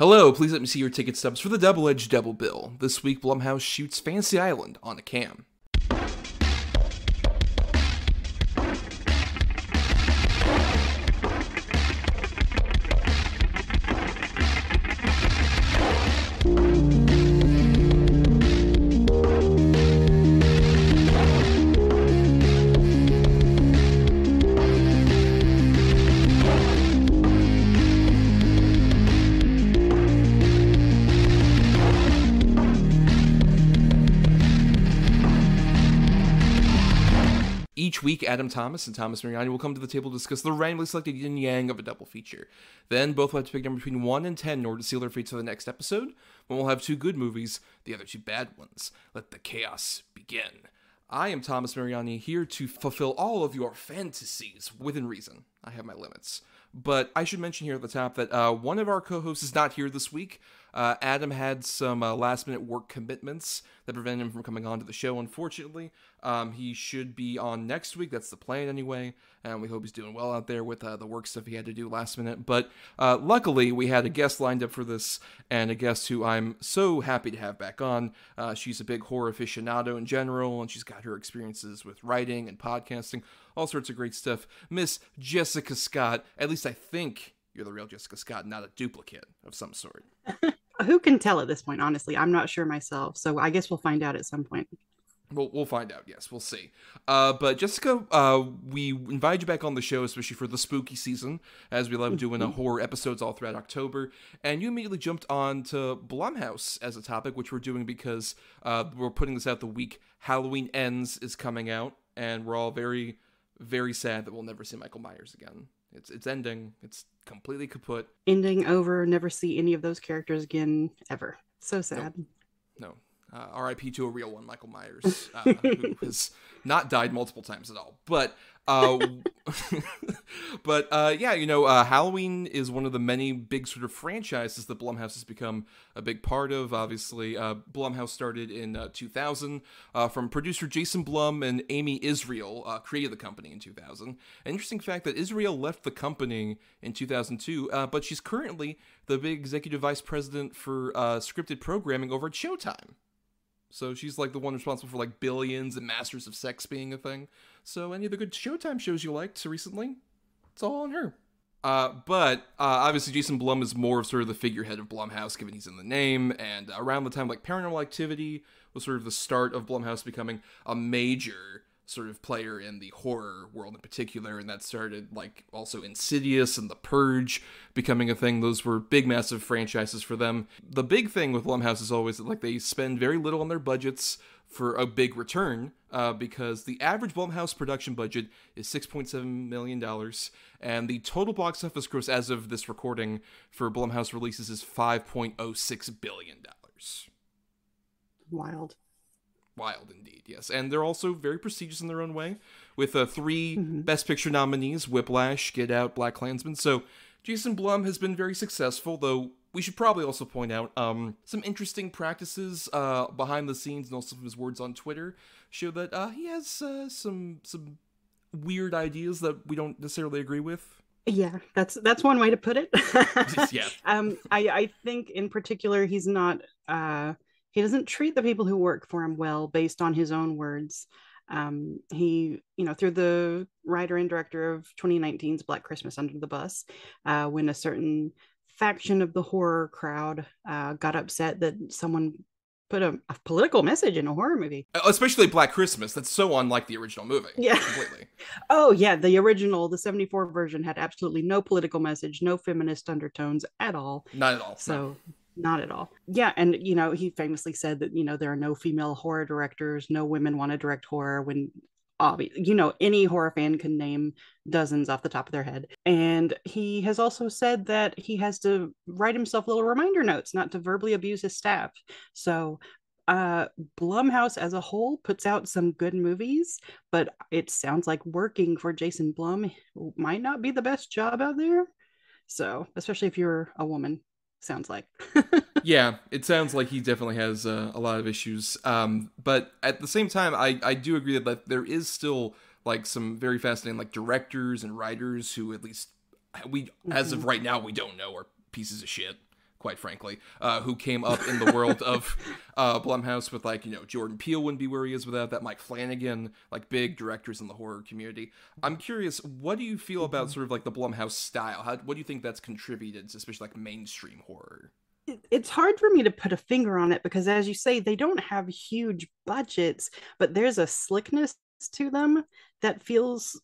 Hello, please let me see your ticket stubs for the Double Edged Double Bill. This week, Blumhouse shoots Fantasy Island on a cam. Week, Adam Thomas and Thomas Mariani will come to the table to discuss the randomly selected yin yang of a double feature. Then, both will have to pick a number between 1 and 10 in order to seal their fates for the next episode. When we'll have two good movies, the other two bad ones. Let the chaos begin. I am Thomas Mariani, here to fulfill all of your fantasies within reason. I have my limits. But I should mention here at the top that uh, one of our co hosts is not here this week. Uh, Adam had some uh, last minute work commitments that prevented him from coming on to the show, unfortunately. Um, he should be on next week. That's the plan anyway. And we hope he's doing well out there with uh, the work stuff he had to do last minute. But uh, luckily, we had a guest lined up for this, and a guest who I'm so happy to have back on. Uh, she's a big horror aficionado in general, and she's got her experiences with writing and podcasting, all sorts of great stuff. Miss Jessica Scott, at least I think you're the real Jessica Scott, not a duplicate of some sort. Who can tell at this point? Honestly, I'm not sure myself. So I guess we'll find out at some point. We'll, we'll find out. Yes, we'll see. Uh, but Jessica, uh, we invited you back on the show, especially for the spooky season, as we love doing uh, horror episodes all throughout October. And you immediately jumped on to Blumhouse as a topic, which we're doing because uh, we're putting this out the week Halloween Ends is coming out, and we're all very, very sad that we'll never see Michael Myers again. It's it's ending. It's completely kaput. Ending over. Never see any of those characters again ever. So sad. No. Uh, R.I.P. to a real one, Michael Myers, uh, who has not died multiple times at all. But, uh, but uh, yeah, you know, uh, Halloween is one of the many big sort of franchises that Blumhouse has become a big part of. Obviously, uh, Blumhouse started in 2000 from producer Jason Blum and Amy Israel created the company in 2000. An interesting fact that Israel left the company in 2002, but she's currently the big executive vice president for scripted programming over at Showtime. So she's like the one responsible for like Billions and Masters of Sex being a thing. So any of the good Showtime shows you liked recently, it's all on her. Uh, but uh, obviously, Jason Blum is more of sort of the figurehead of Blumhouse, given he's in the name. And around the time like Paranormal Activity was sort of the start of Blumhouse becoming a major sort of player in the horror world in particular, and that started like also Insidious and The Purge becoming a thing. Those were big, massive franchises for them. The big thing with Blumhouse is always that like they spend very little on their budgets for a big return, uh, because the average Blumhouse production budget is six point seven million dollars, and the total box office gross as of this recording for Blumhouse releases is five point oh six billion dollars. Wild wild indeed yes. And they're also very prestigious in their own way with uh, 3 mm-hmm. best picture nominees whiplash get out blackkklansman. So jason blum has been very successful though we should probably also point out um, some interesting practices uh, behind the scenes and also his words on twitter show that uh, he has uh, some some weird ideas that we don't necessarily agree with. Yeah that's that's one way to put it. Yeah. Um i i think in particular he's not uh he doesn't treat the people who work for him well based on his own words. Um, he you know through the writer and director of 2019's black christmas under the bus uh, when a certain faction of the horror crowd uh, got upset that someone put a, a, political message in a horror movie. Uh, especially black christmas that's so unlike the original movie yeah. completely. Oh yeah the original the 74 version had absolutely no political message no feminist undertones at all. Not at all so no not at all. Yeah and you know he famously said that you know there are no female horror directors no women want to direct horror when obvious you know any horror fan can name dozens off the top of their head. And he has also said that he has to write himself little reminder notes not to verbally abuse his staff. So uh blumhouse as a whole puts out some good movies but it sounds like working for jason blum might not be the best job out there. So especially if you're a woman sounds like. yeah, it sounds like he definitely has uh, a lot of issues. Um, but at the same time, I, I do agree that like, there is still like some very fascinating like directors and writers who at least we mm-hmm. as of mm-hmm. right now we don't know are pieces of shit. Quite frankly, uh, who came up in the world of uh, Blumhouse with like you know Jordan Peele wouldn't be where he is without that, Mike Flanagan, like big directors in the horror community. I'm curious, what do you feel about Mm-hmm. sort of like the Blumhouse style? How what do you think that's contributed, to especially like mainstream horror? it's hard for me to put a finger on it because as you say they don't have huge budgets but there's a slickness to them that feels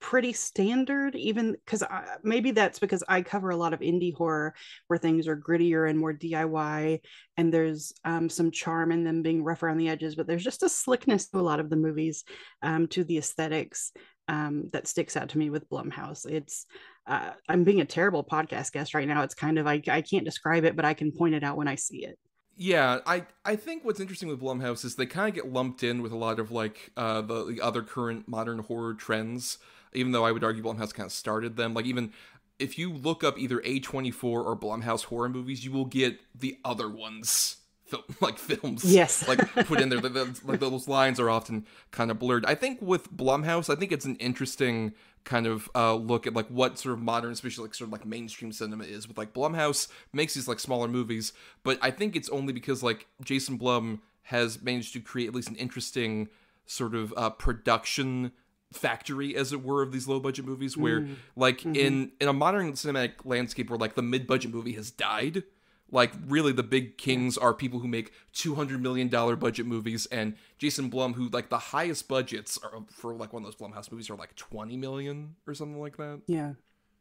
pretty standard even because maybe that's because i cover a lot of indie horror where things are grittier and more diy and there's um, some charm in them being rough around the edges but there's just a slickness to a lot of the movies um, to the aesthetics um, that sticks out to me with blumhouse it's uh, I'm being a terrible podcast guest right now. It's kind of I I can't describe it, but I can point it out when I see it. Yeah, I I think what's interesting with Blumhouse is they kind of get lumped in with a lot of like uh, the, the other current modern horror trends. Even though I would argue Blumhouse kind of started them. Like even if you look up either A24 or Blumhouse horror movies, you will get the other ones. Fil- like films, Yes. like put in there. The, the, like those lines are often kind of blurred. I think with Blumhouse, I think it's an interesting kind of uh, look at like what sort of modern, especially like sort of like mainstream cinema is. With like Blumhouse makes these like smaller movies, but I think it's only because like Jason Blum has managed to create at least an interesting sort of uh, production factory as it were of these low budget movies where like in in a modern cinematic landscape where like the mid budget movie has died like really the big kings are people who make 200 million dollar budget movies and Jason Blum who like the highest budgets are for like one of those Blumhouse movies are like 20 million or something like that. Yeah.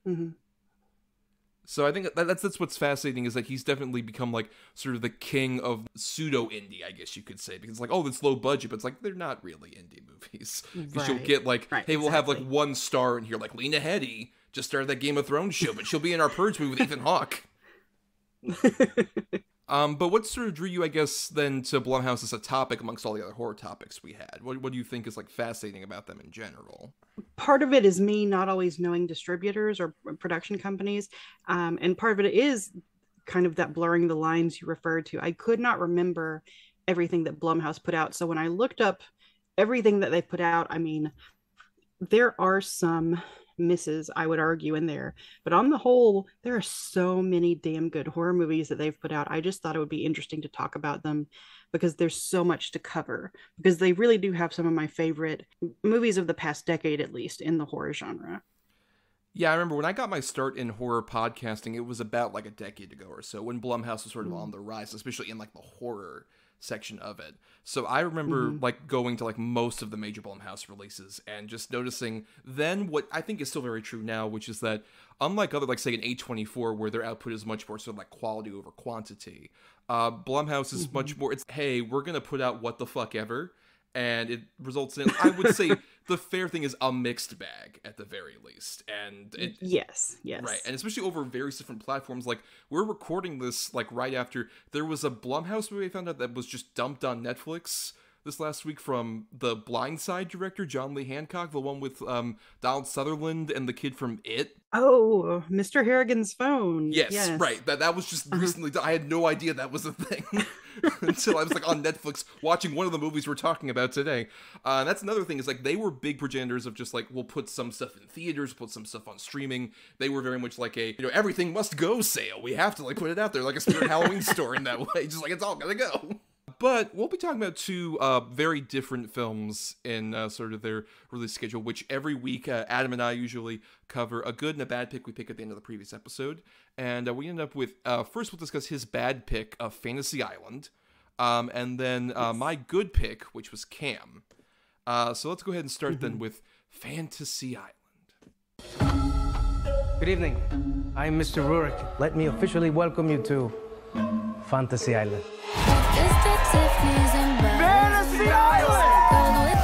hmm So I think that's that's what's fascinating is that he's definitely become like sort of the king of pseudo indie, I guess you could say, because it's like oh, it's low budget, but it's like they're not really indie movies. Because you'll get like, Right, hey, we'll have like one star in here, like Lena Headey just started that Game of Thrones show, but she'll be in our Purge movie with Ethan Hawke. Um, but what sort of drew you, I guess, then to Blumhouse as a topic amongst all the other horror topics we had? What what do you think is like fascinating about them in general? part of it is me not always knowing distributors or production companies, um, and part of it is kind of that blurring the lines you referred to. I could not remember everything that Blumhouse put out, so when I looked up everything that they put out, I mean, there are some misses i would argue in there. But on the whole there are so many damn good horror movies that they've put out. I just thought it would be interesting to talk about them because there's so much to cover because they really do have some of my favorite movies of the past decade at least in the horror genre. Yeah, I remember when I got my start in horror podcasting, it was about like a decade ago or so when Blumhouse was sort of mm-hmm. on the rise, especially in like the horror section of it. So I remember like going to like most of the major Blumhouse releases and just noticing then what I think is still very true now, which is that unlike other like say an A24 where their output is much more sort of like quality over quantity, uh Blumhouse is much more it's hey, we're going to put out what the fuck ever and it results in I would say the fair thing is a mixed bag at the very least. And it yes yes right, and especially over various different platforms. Like we're recording this like right after there was a Blumhouse movie I found out that was just dumped on Netflix this last week from the Blind Side director John Lee Hancock, the one with um Donald Sutherland and the kid from It. oh mr harrigan's phone Yes, right. That that was just recently. I had no idea that was a thing until I was like on Netflix watching one of the movies we're talking about today. Uh, that's another thing is like they were big progenitors of just like we'll put some stuff in theaters, put some stuff on streaming. They were very much like a you know everything must go sale. We have to like put it out there like a spirit Halloween store in that way. Just like it's all gonna go. But we'll be talking about two uh, very different films in uh, sort of their release schedule, which every week uh, Adam and I usually cover a good and a bad pick we pick at the end of the previous episode. And uh, we end up with uh, first, we'll discuss his bad pick of Fantasy Island, um, and then uh, my good pick, which was Cam. Uh, so let's go ahead and start then with Fantasy Island. Good evening. I'm Mr. Roarke. Let me officially welcome you to Fantasy Island. Fantasy Island!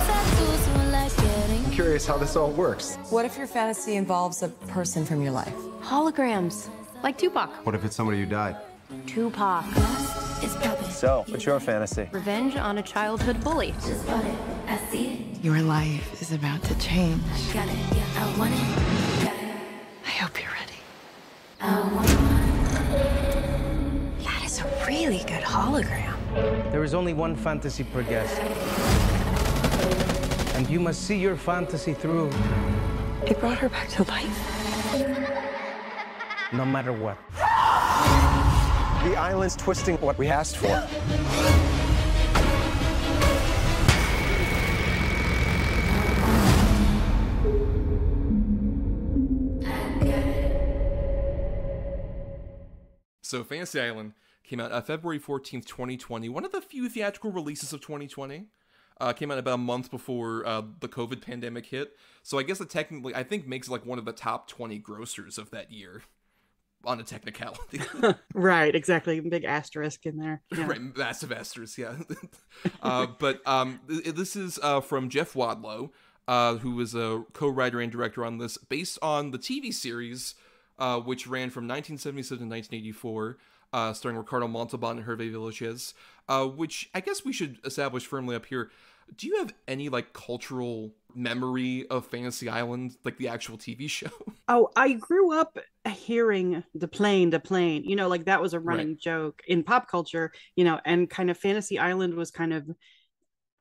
Curious how this all works. What if your fantasy involves a person from your life? Holograms, like Tupac. What if it's somebody who died? Tupac. So, what's your fantasy? Revenge on a childhood bully. Your life is about to change. I hope you're ready. That is a really good hologram. There is only one fantasy per guest. And you must see your fantasy through, It brought her back to life. no matter what. The island's twisting what we asked for. So Fantasy Island came out uh, February 14th, 2020. One of the few theatrical releases of 2020. Uh, came out about a month before uh, the COVID pandemic hit. So I guess it technically, I think, makes like one of the top 20 grossers of that year on a technicality. right, exactly. Big asterisk in there. Yeah. right, massive asterisk, yeah. uh, but um, th- this is uh, from Jeff Wadlow, uh, who was a co-writer and director on this, based on the TV series, uh, which ran from 1977 to 1984, uh, starring Ricardo Montalban and Hervé Villechaize, uh, which I guess we should establish firmly up here. Do you have any like cultural memory of Fantasy Island, like the actual TV show? Oh, I grew up hearing the plane, the plane. You know, like that was a running Right. joke in pop culture. You know, and kind of Fantasy Island was kind of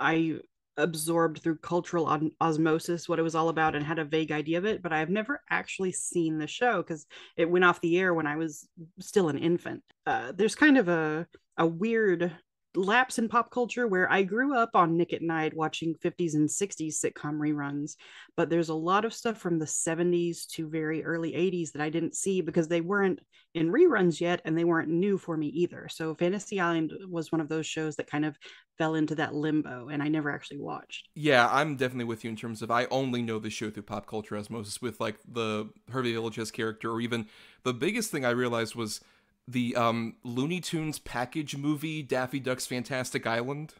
I absorbed through cultural osmosis what it was all about and had a vague idea of it. But I've never actually seen the show because it went off the air when I was still an infant. Uh, there's kind of a a weird lapse in pop culture where I grew up on Nick at Night watching 50s and 60s sitcom reruns, but there's a lot of stuff from the 70s to very early 80s that I didn't see because they weren't in reruns yet and they weren't new for me either. So Fantasy Island was one of those shows that kind of fell into that limbo and I never actually watched. Yeah, I'm definitely with you in terms of I only know the show through pop culture osmosis with like the Hervé Villechaize character, or even the biggest thing I realized was the um, Looney Tunes package movie Daffy Duck's Fantastic Island.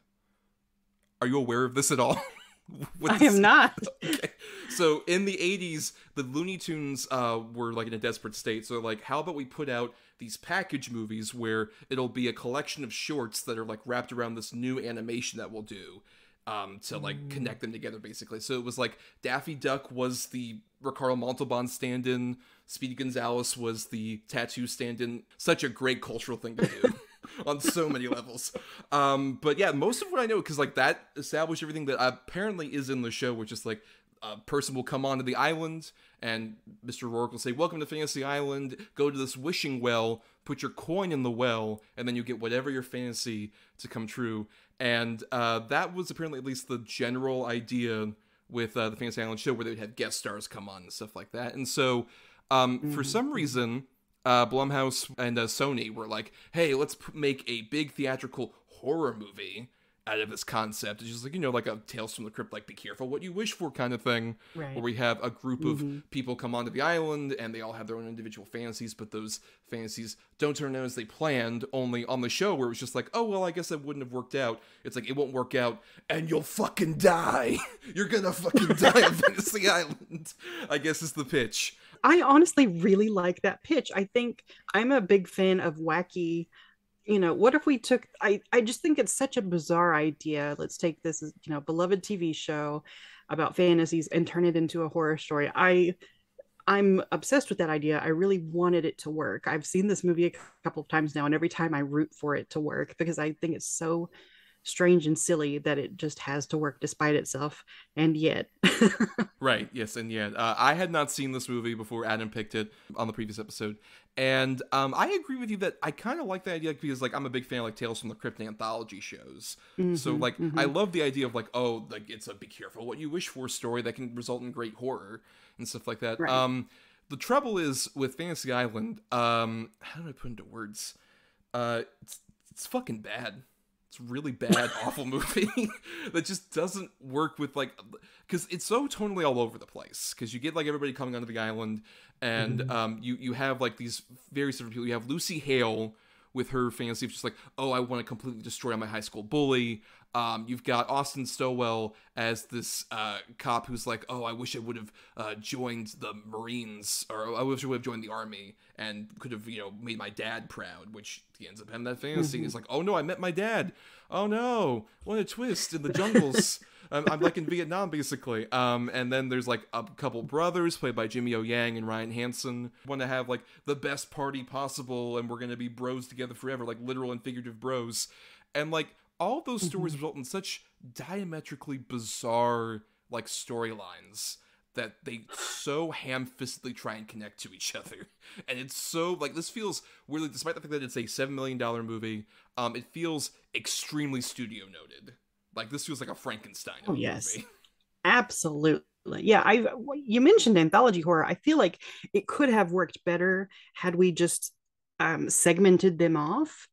Are you aware of this at all? I am not. Okay. So in the 80s, the Looney Tunes uh, were like in a desperate state. So like, how about we put out these package movies where it'll be a collection of shorts that are like wrapped around this new animation that we'll do um, to like connect them together, basically. So it was like Daffy Duck was the Ricardo Montalban stand-in, Speedy Gonzales was the tattoo stand-in. Such a great cultural thing to do. on so many levels. Um, but yeah, most of what I know, because like that established everything that apparently is in the show, which is like a person will come onto the island and Mr. Roarke will say, Welcome to Fantasy Island, go to this wishing well, put your coin in the well, and then you get whatever your fantasy to come true. And uh, that was apparently at least the general idea with uh, the Fantasy Island show, where they'd have guest stars come on and stuff like that. And so, um, for some reason, uh, Blumhouse and uh, Sony were like, "Hey, let's p- make a big theatrical horror movie out of this concept." It's just like you know, like a Tales from the Crypt, like "Be careful what you wish for" kind of thing, Right. where we have a group of people come onto the island and they all have their own individual fantasies, but those fantasies don't turn out as they planned. Only on the show, where it was just like, "Oh well, I guess that wouldn't have worked out." It's like it won't work out, and you'll fucking die. You're gonna fucking die on Fantasy Island. I guess is the pitch. I honestly really like that pitch. I think I'm a big fan of wacky. You know, what if we took? I I just think it's such a bizarre idea. Let's take this you know, beloved TV show about fantasies and turn it into a horror story. I I'm obsessed with that idea. I really wanted it to work. I've seen this movie a couple of times now, and every time I root for it to work because I think it's so strange and silly that it just has to work despite itself. And yet, Right. Yes, and yet uh, I had not seen this movie before Adam picked it on the previous episode, and um, I agree with you that I kind of like the idea because like I'm a big fan of like Tales from the Crypt anthology shows. So like I love the idea of like oh like it's a be careful what you wish for story that can result in great horror and stuff like that. Right. Um, the trouble is with Fantasy Island. Um, how do I put into words? Uh, it's it's fucking bad. It's really bad, awful movie that just doesn't work with like because it's so totally all over the place. Because you get like everybody coming onto the island, and um, you you have like these various different people. You have Lucy Hale with her fantasy of just like, oh, I want to completely destroy my high school bully. Um, you've got Austin Stowell as this uh, cop who's like, oh, I wish I would have uh, joined the Marines, or I wish I would have joined the army and could have, you know, made my dad proud. Which he ends up having that fantasy. He's like, oh no, I met my dad. Oh no, what a twist in the jungles. I'm, I'm like in Vietnam basically. Um, and then there's like a couple brothers played by Jimmy O Yang and Ryan Hansen. Want to have like the best party possible, and we're gonna be bros together forever, like literal and figurative bros. And like all those stories result in such diametrically bizarre like storylines that they so ham-fistedly try and connect to each other and it's so like this feels weirdly despite the fact that it's a seven million dollar movie um it feels extremely studio noted like this feels like a frankenstein Oh, yes. movie. Absolutely. Yeah, I you mentioned anthology horror. I feel like it could have worked better had we just um, segmented them off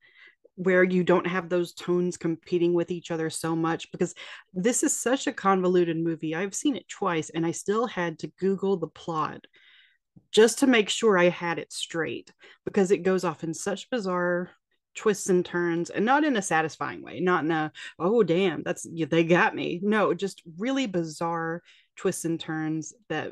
where you don't have those tones competing with each other so much because this is such a convoluted movie. I've seen it twice and I still had to Google the plot just to make sure I had it straight because it goes off in such bizarre twists and turns and not in a satisfying way, not in a oh damn that's they got me no just really bizarre twists and turns that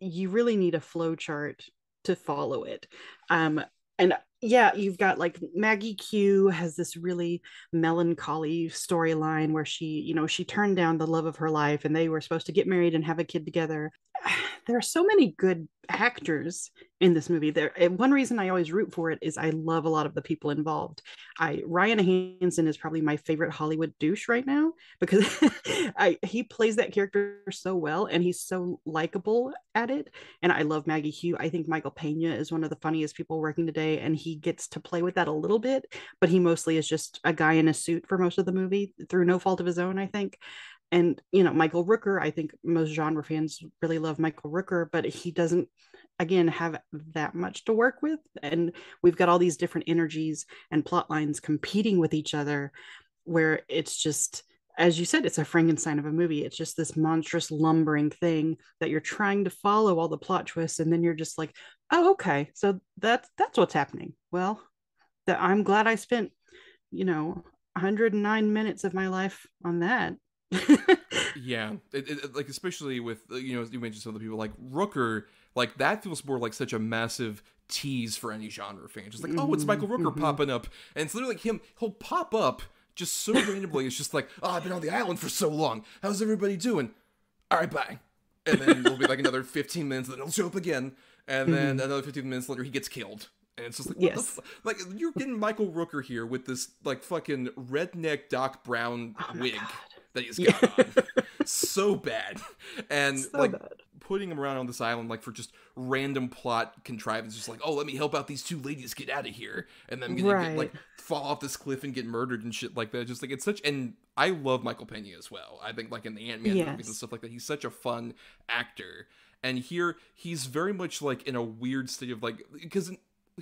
you really need a flow chart to follow it um and yeah you've got like maggie q has this really melancholy storyline where she you know she turned down the love of her life and they were supposed to get married and have a kid together there are so many good actors in this movie. There eh, one reason i always root for it is i love a lot of the people involved. I ryan hansen is probably my favorite hollywood douche right now because I, he plays that character so well and he's so likable at it. And i love maggie q i think michael pena is one of the funniest people working today and he gets to play with that a little bit but he mostly is just a guy in a suit for most of the movie through no fault of his own i think and you know michael rooker i think most genre fans really love michael rooker but he doesn't again have that much to work with. And we've got all these different energies and plot lines competing with each other where it's just as you said it's a frankenstein of a movie. It's just this monstrous lumbering thing that you're trying to follow all the plot twists and then you're just like oh okay so that's that's what's happening. Well that i'm glad i spent you know 109 minutes of my life on that Yeah, it, it, like especially with uh, you know you mentioned some of the people like Rooker, like that feels more like such a massive tease for any genre fan. Just like, oh, it's mm-hmm, Michael Rooker mm-hmm. popping up, and it's literally like him. He'll pop up just so randomly. It's just like, oh, I've been on the island for so long. How's everybody doing? All right, bye. And then it'll be like another 15 minutes, and then he'll show up again, and then mm-hmm. another 15 minutes later he gets killed. And it's just like, Yes. like you're getting Michael Rooker here with this like fucking redneck Doc Brown oh wig that he's got on. so bad. And So like bad. putting him around on this island like for just random plot contrivance, just like, oh, let me help out these two ladies get out of here, and then gonna get, like fall off this cliff and get murdered and shit like that. Just like it's such and I love Michael Pena as well. I think like in the Ant Man movies and stuff like that, he's such a fun actor. And here he's very much like in a weird state of like because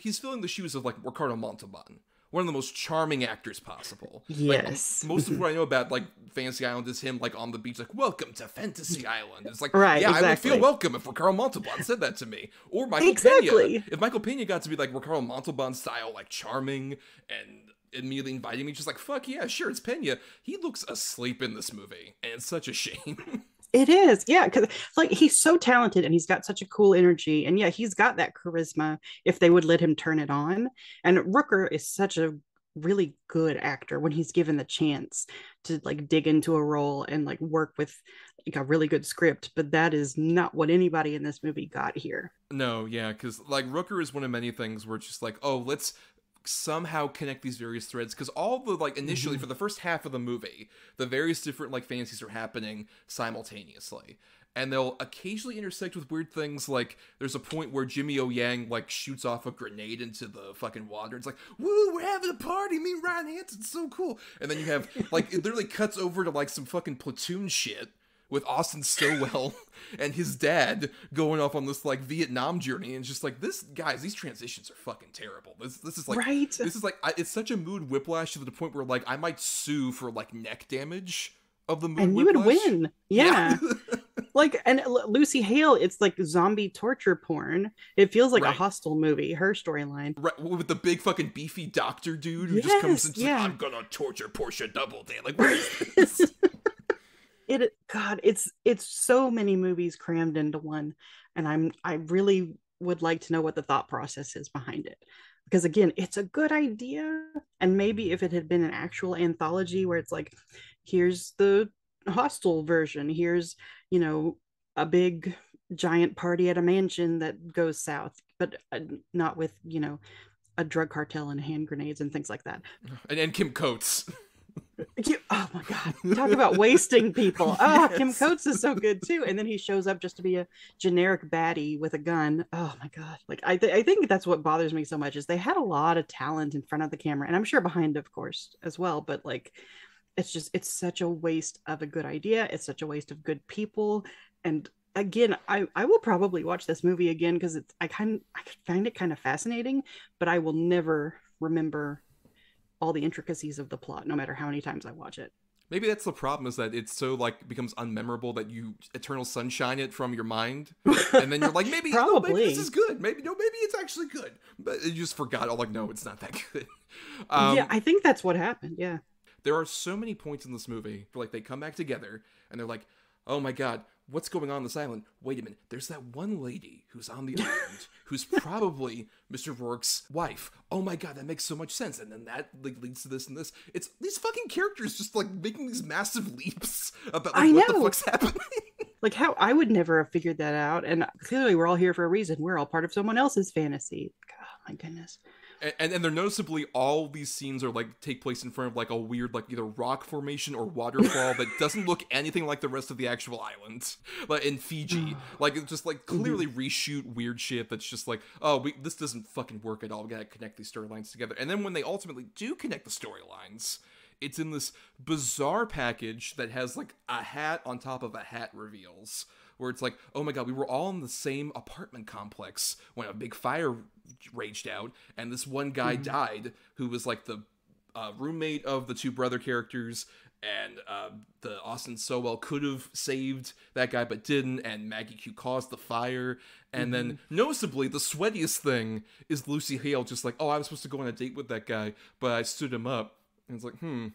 he's filling the shoes of like Ricardo Montalban. One of the most charming actors possible. Like, Yes. most of what I know about like Fantasy Island is him like on the beach, like "Welcome to Fantasy Island." It's like, Right, yeah, I would feel welcome if Ricardo Montalban said that to me, or Michael Exactly. Pena. If Michael Pena got to be like Ricardo Montalban style, like charming and immediately inviting me, just like fuck yeah, sure, it's Pena. He looks asleep in this movie, and it's such a shame. It is, yeah, because like he's so talented and he's got such a cool energy, and yeah, he's got that charisma if they would let him turn it on. And Rooker is such a really good actor when he's given the chance to like dig into a role and like work with like a really good script. But that is not what anybody in this movie got here. No, yeah, because like Rooker is one of many things where it's just like, oh, let's somehow connect these various threads because all the like initially mm-hmm. for the first half of the movie the various different like fantasies are happening simultaneously. And they'll occasionally intersect with weird things like there's a point where jimmy o yang like shoots off a grenade into the fucking water. It's like woo we're having a party me and ryan hansen's so cool. And then you have like it literally cuts over to like some fucking platoon shit with Austin Stowell and his dad going off on this like Vietnam journey, and just like this guys, these transitions are fucking terrible. This this is like Right? This is like I, it's such a mood whiplash to the point where like I might sue for like neck damage of the mood. And you would win. Yeah. like and Lucy Hale, it's like zombie torture porn. It feels like Right. a Hostel movie, her storyline. Right, with the big fucking beefy doctor dude who just comes Yes, and yeah. like, I'm gonna torture Portia Doubleday. Like, what is this? It god it's it's so many movies crammed into one and i'm i really would like to know what the thought process is behind it because again it's a good idea and maybe if it had been an actual anthology where it's like here's the hostel version here's you know a big giant party at a mansion that goes south but uh, not with you know a drug cartel and hand grenades and things like that and, and Kim Coates. You- oh my god! Talk about wasting people. Oh, Kim Coates is so good too. And then he shows up just to be a generic baddie with a gun. Oh my god! Like I, th- I think that's what bothers me so much is they had a lot of talent in front of the camera, and I'm sure behind, of course, as well. But like, it's just it's such a waste of a good idea. It's such a waste of good people. And again, I I will probably watch this movie again because it's I kind I find it kind of fascinating, but I will never remember all the intricacies of the plot, no matter how many times I watch it. Maybe that's the problem is that it's so like becomes unmemorable that you eternal sunshine it from your mind, and then you're like maybe no, maybe Probably. this is good. Maybe no, maybe it's actually good, but you just forgot. Oh, like no, it's not that good. Um, yeah, I think that's what happened. Yeah. there are so many points in this movie where like they come back together and they're like, "Oh my god, what's going on this island? Wait a minute, there's that one lady who's on the island who's probably Mr. Roarke's wife. Oh my god, that makes so much sense." And then that like leads to this and this. It's these fucking characters just like making these massive leaps about like I what the know. fuck's happening. Like how I would never have figured that out. And clearly we're all here for a reason. We're all part of someone else's fantasy. God, my goodness. And, and they're noticeably all these scenes are like take place in front of like a weird like either rock formation or waterfall that doesn't look anything like the rest of the actual island like in fiji. Mm-hmm. Like it's just like mm-hmm. clearly reshoot weird shit that's just like oh we this doesn't fucking work at all. We gotta connect these storylines together. And then when they ultimately do connect the storylines it's in this bizarre package that has like a hat on top of a hat reveals where it's like oh my god we were all in the same apartment complex when a big fire raged out and this one guy died who was like the uh, roommate of the two brother characters and uh, the Austin Stowell could have saved that guy but didn't, and Maggie Q caused the fire. And then, noticeably, the sweatiest thing is Lucy Hale just like, oh, I was supposed to go on a date with that guy, but I stood him up. And it's like, hmm,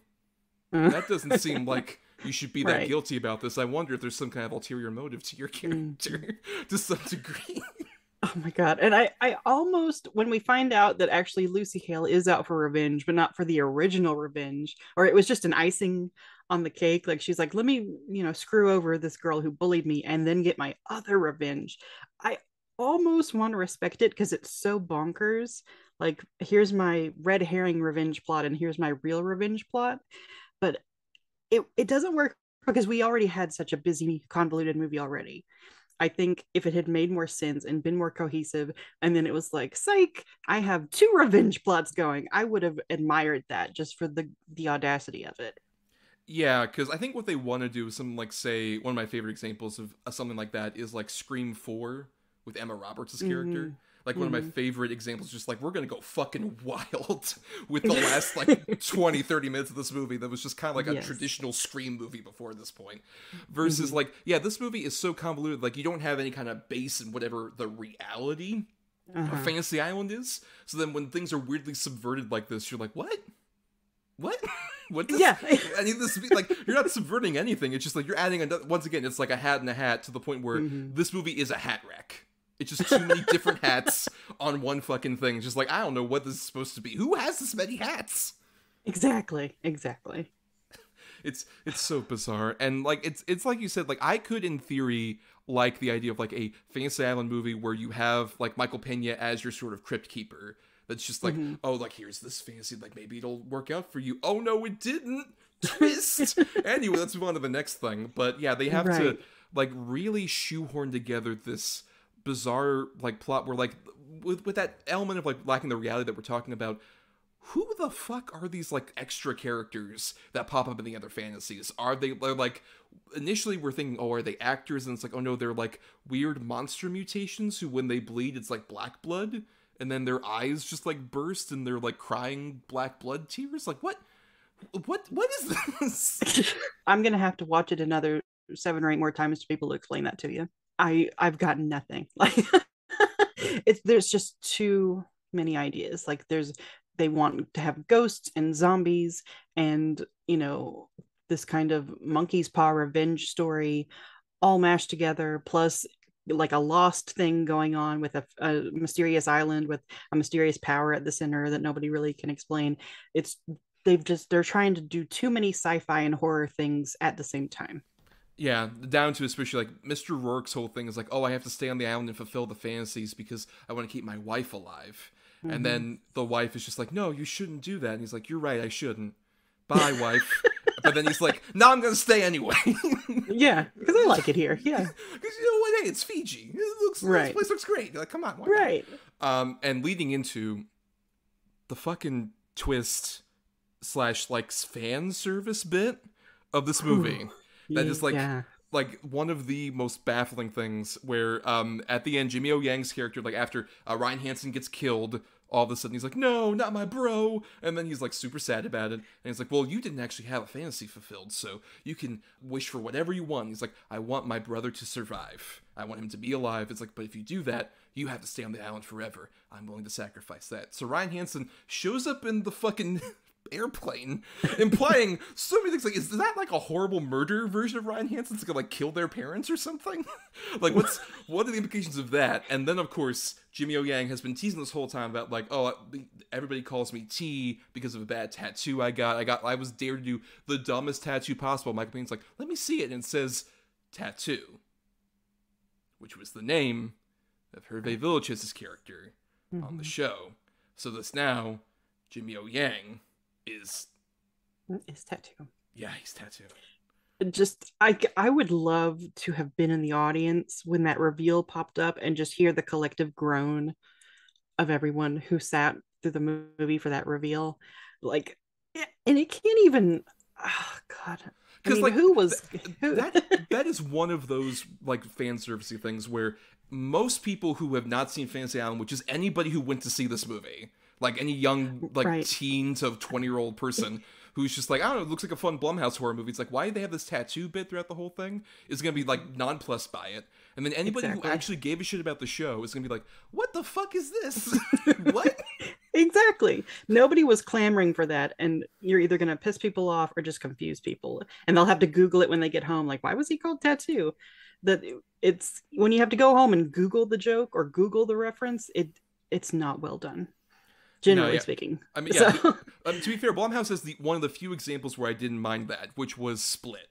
that doesn't seem like you should be that Right. guilty about this. I wonder if there's some kind of ulterior motive to your mm-hmm. character to some degree. Oh my god. And I I almost when we find out that actually Lucy Hale is out for revenge, but not for the original revenge, or it was just an icing on the cake. Like she's like, let me, you know, screw over this girl who bullied me and then get my other revenge. I almost want to respect it because it's so bonkers. Like, here's my red herring revenge plot, and here's my real revenge plot. But it it doesn't work because we already had such a busy, convoluted movie already. I think if it had made more sense and been more cohesive, and then it was like, psych, I have two revenge plots going, I would have admired that just for the the audacity of it. Yeah, because I think what they want to do is something like, say, one of my favorite examples of something like that is like Scream 4 with Emma Roberts' character. Mm. Like one of my mm-hmm. favorite examples, just like we're gonna go fucking wild with the last like 20, 30 minutes of this movie that was just kind of like a Yes. traditional Scream movie before this point. Versus mm-hmm. like, yeah, this movie is so convoluted, like you don't have any kind of base in whatever the reality of uh-huh. Fantasy Island is. So then when things are weirdly subverted like this, you're like, what? What? what? Does, Yeah. I need this to be like you're not subverting anything. It's just like you're adding another. Once again, it's like a hat and a hat to the point where mm-hmm. this movie is a hat rack. It's just too many different hats on one fucking thing. Just like I don't know what this is supposed to be. Who has this many hats? Exactly, exactly. It's it's so bizarre and like it's it's like you said like I could in theory like the idea of like a Fantasy Island movie where you have like Michael Pena as your sort of crypt keeper. That's just like mm-hmm. oh like here's this fantasy like maybe it'll work out for you. Oh no it didn't. Twist. anyway, let's move on to the next thing. But yeah, they have to like really shoehorn together this bizarre like plot where like with with that element of like lacking the reality that we're talking about who the fuck are these like extra characters that pop up in the other fantasies? Are they like initially we're thinking, oh, are they actors? And it's like, oh no, they're like weird monster mutations who when they bleed it's like black blood, and then their eyes just like burst and they're like crying black blood tears. Like what what what is this? I'm gonna have to watch it another seven or eight more times to be able to explain that to you. I I've gotten nothing. Like it's there's just too many ideas. Like there's they want to have ghosts and zombies and you know this kind of monkey's paw revenge story all mashed together plus like a lost thing going on with a, a mysterious island with a mysterious power at the center that nobody really can explain it's they've just they're trying to do too many sci-fi and horror things at the same time Yeah, down to especially like Mr. Roarke's whole thing is like, oh, I have to stay on the island and fulfill the fantasies because I want to keep my wife alive. And then the wife is just like, no, you shouldn't do that. And he's like, you're right, I shouldn't. Bye, wife. but then he's like, "No, I'm gonna stay anyway." Yeah, because I like it here. Yeah, Because you know what? Hey, it's Fiji. It looks, right. This place looks great. You're like, come on, not? right. Um, and leading into the fucking twist slash like fan service bit of this movie that is like Yeah. like one of the most baffling things where um at the end Jimmy O Yang's character like after uh, Ryan Hansen gets killed all of a sudden he's like no not my bro. And then he's like super sad about it. And he's like well you didn't actually have a fantasy fulfilled so you can wish for whatever you want. He's like I want my brother to survive. I want him to be alive. It's like but if you do that you have to stay on the island forever. I'm willing to sacrifice that. So Ryan Hansen shows up in the fucking airplane, implying so many things. Like, is that like a horrible murder version of Ryan Hansen's gonna like kill their parents or something? like, what's what are the implications of that? And then, of course, Jimmy O Yang has been teasing this whole time about like, oh, everybody calls me T because of a bad tattoo I got. I got, I was dared to do the dumbest tattoo possible. Michael Pena's like, let me see it, and it says tattoo, which was the name of Hervé Villechaize's character on the mm-hmm. show. So this now, Jimmy O Yang is It's tattoo. yeah, he's tattooed. Just I I would love to have been in the audience when that reveal popped up and just hear the collective groan of everyone who sat through the movie for that reveal. Like and it can't even oh god. I 'Cause, mean, like, who was who? That that is one of those like fan servicey things where most people who have not seen Fantasy Island, which is anybody who went to see this movie, like any young like Right. teen to twenty year old person who's just like, I don't know, it looks like a fun Blumhouse horror movie. It's like, why do they have this tattoo bit throughout the whole thing? Is gonna be like nonplussed by it. And then anybody Exactly. who actually gave a shit about the show is gonna be like, What the fuck is this? what? exactly. Nobody was clamoring for that. And you're either going to piss people off or just confuse people. And they'll have to Google it when they get home. Like, why was he called tattoo? That it's when you have to go home and Google the joke or Google the reference, it it's not well done. Generally yeah. speaking. I mean, yeah. So- the- um, to be fair, Blumhouse is the one of the few examples where I didn't mind that, which was Split,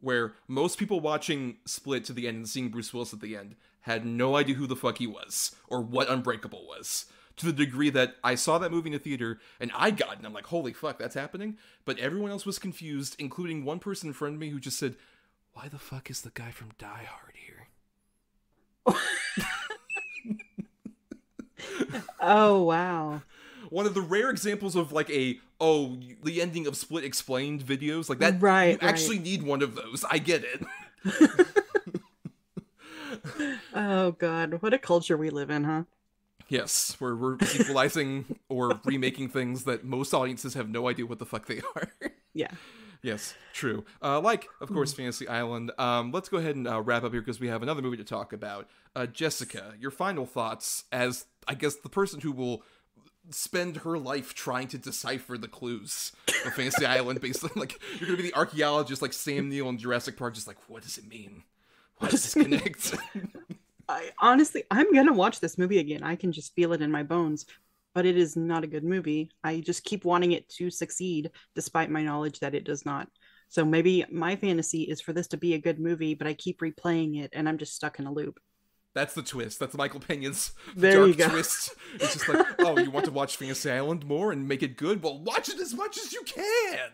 where most people watching Split to the end and seeing Bruce Willis at the end had no idea who the fuck he was or what Unbreakable was. To the degree that I saw that movie in a theater and I got it, and I'm like, holy fuck, that's happening. But everyone else was confused, including one person in front of me who just said, "Why the fuck is the guy from Die Hard here?" oh wow. One of the rare examples of like a oh the ending of split explained videos like that Right, you actually need one of those. I get it. Oh god. What a culture we live in, huh? yes we're, we're equalizing or remaking things that most audiences have no idea what the fuck they are. Yeah. yes true. Uh, like of course fantasy island. Um, let's go ahead and uh, wrap up here because we have another movie to talk about. Uh, jessica your final thoughts as i guess the person who will spend her life trying to decipher the clues of Fantasy Island. Basically, like you're gonna be the archaeologist, like Sam Neill in Jurassic Park, just like what does it mean? How does this connect? I honestly I'm gonna watch this movie again. I can just feel it in my bones. But it is not a good movie. I just keep wanting it to succeed despite my knowledge that it does not. So maybe my fantasy is for this to be a good movie, but I keep replaying it and I'm just stuck in a loop. That's the twist. That's Michael Pena's There dark twist. It's just like, oh, you want to watch Fantasy Island more and make it good? Well, watch it as much as you can.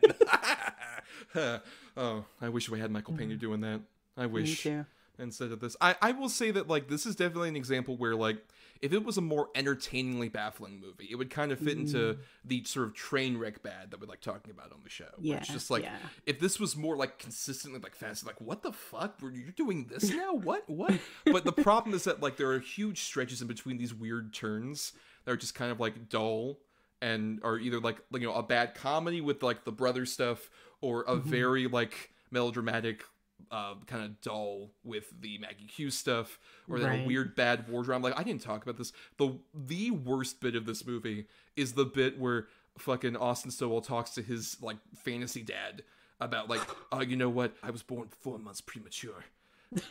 oh, I wish we had Michael Pena mm-hmm. doing that. I wish. too. Instead of this, I, I will say that like this is definitely an example where like if it was a more entertainingly baffling movie, it would kind of fit into mm. the sort of train wreck bad that we're like talking about on the show. where it's Yeah, just like yeah. if this was more like consistently like fast, like what the fuck? Were you doing this now? What? What? But the problem is that like there are huge stretches in between these weird turns that are just kind of like dull and are either like you know a bad comedy with like the brother stuff or a mm-hmm. very like melodramatic uh, kind of dull with the Maggie Q stuff, or Right. weird bad war drama. Like I didn't talk about this. The the worst bit of this movie is the bit where fucking Austin Stowell talks to his like fantasy dad about like, oh, you know what? I was born four months premature.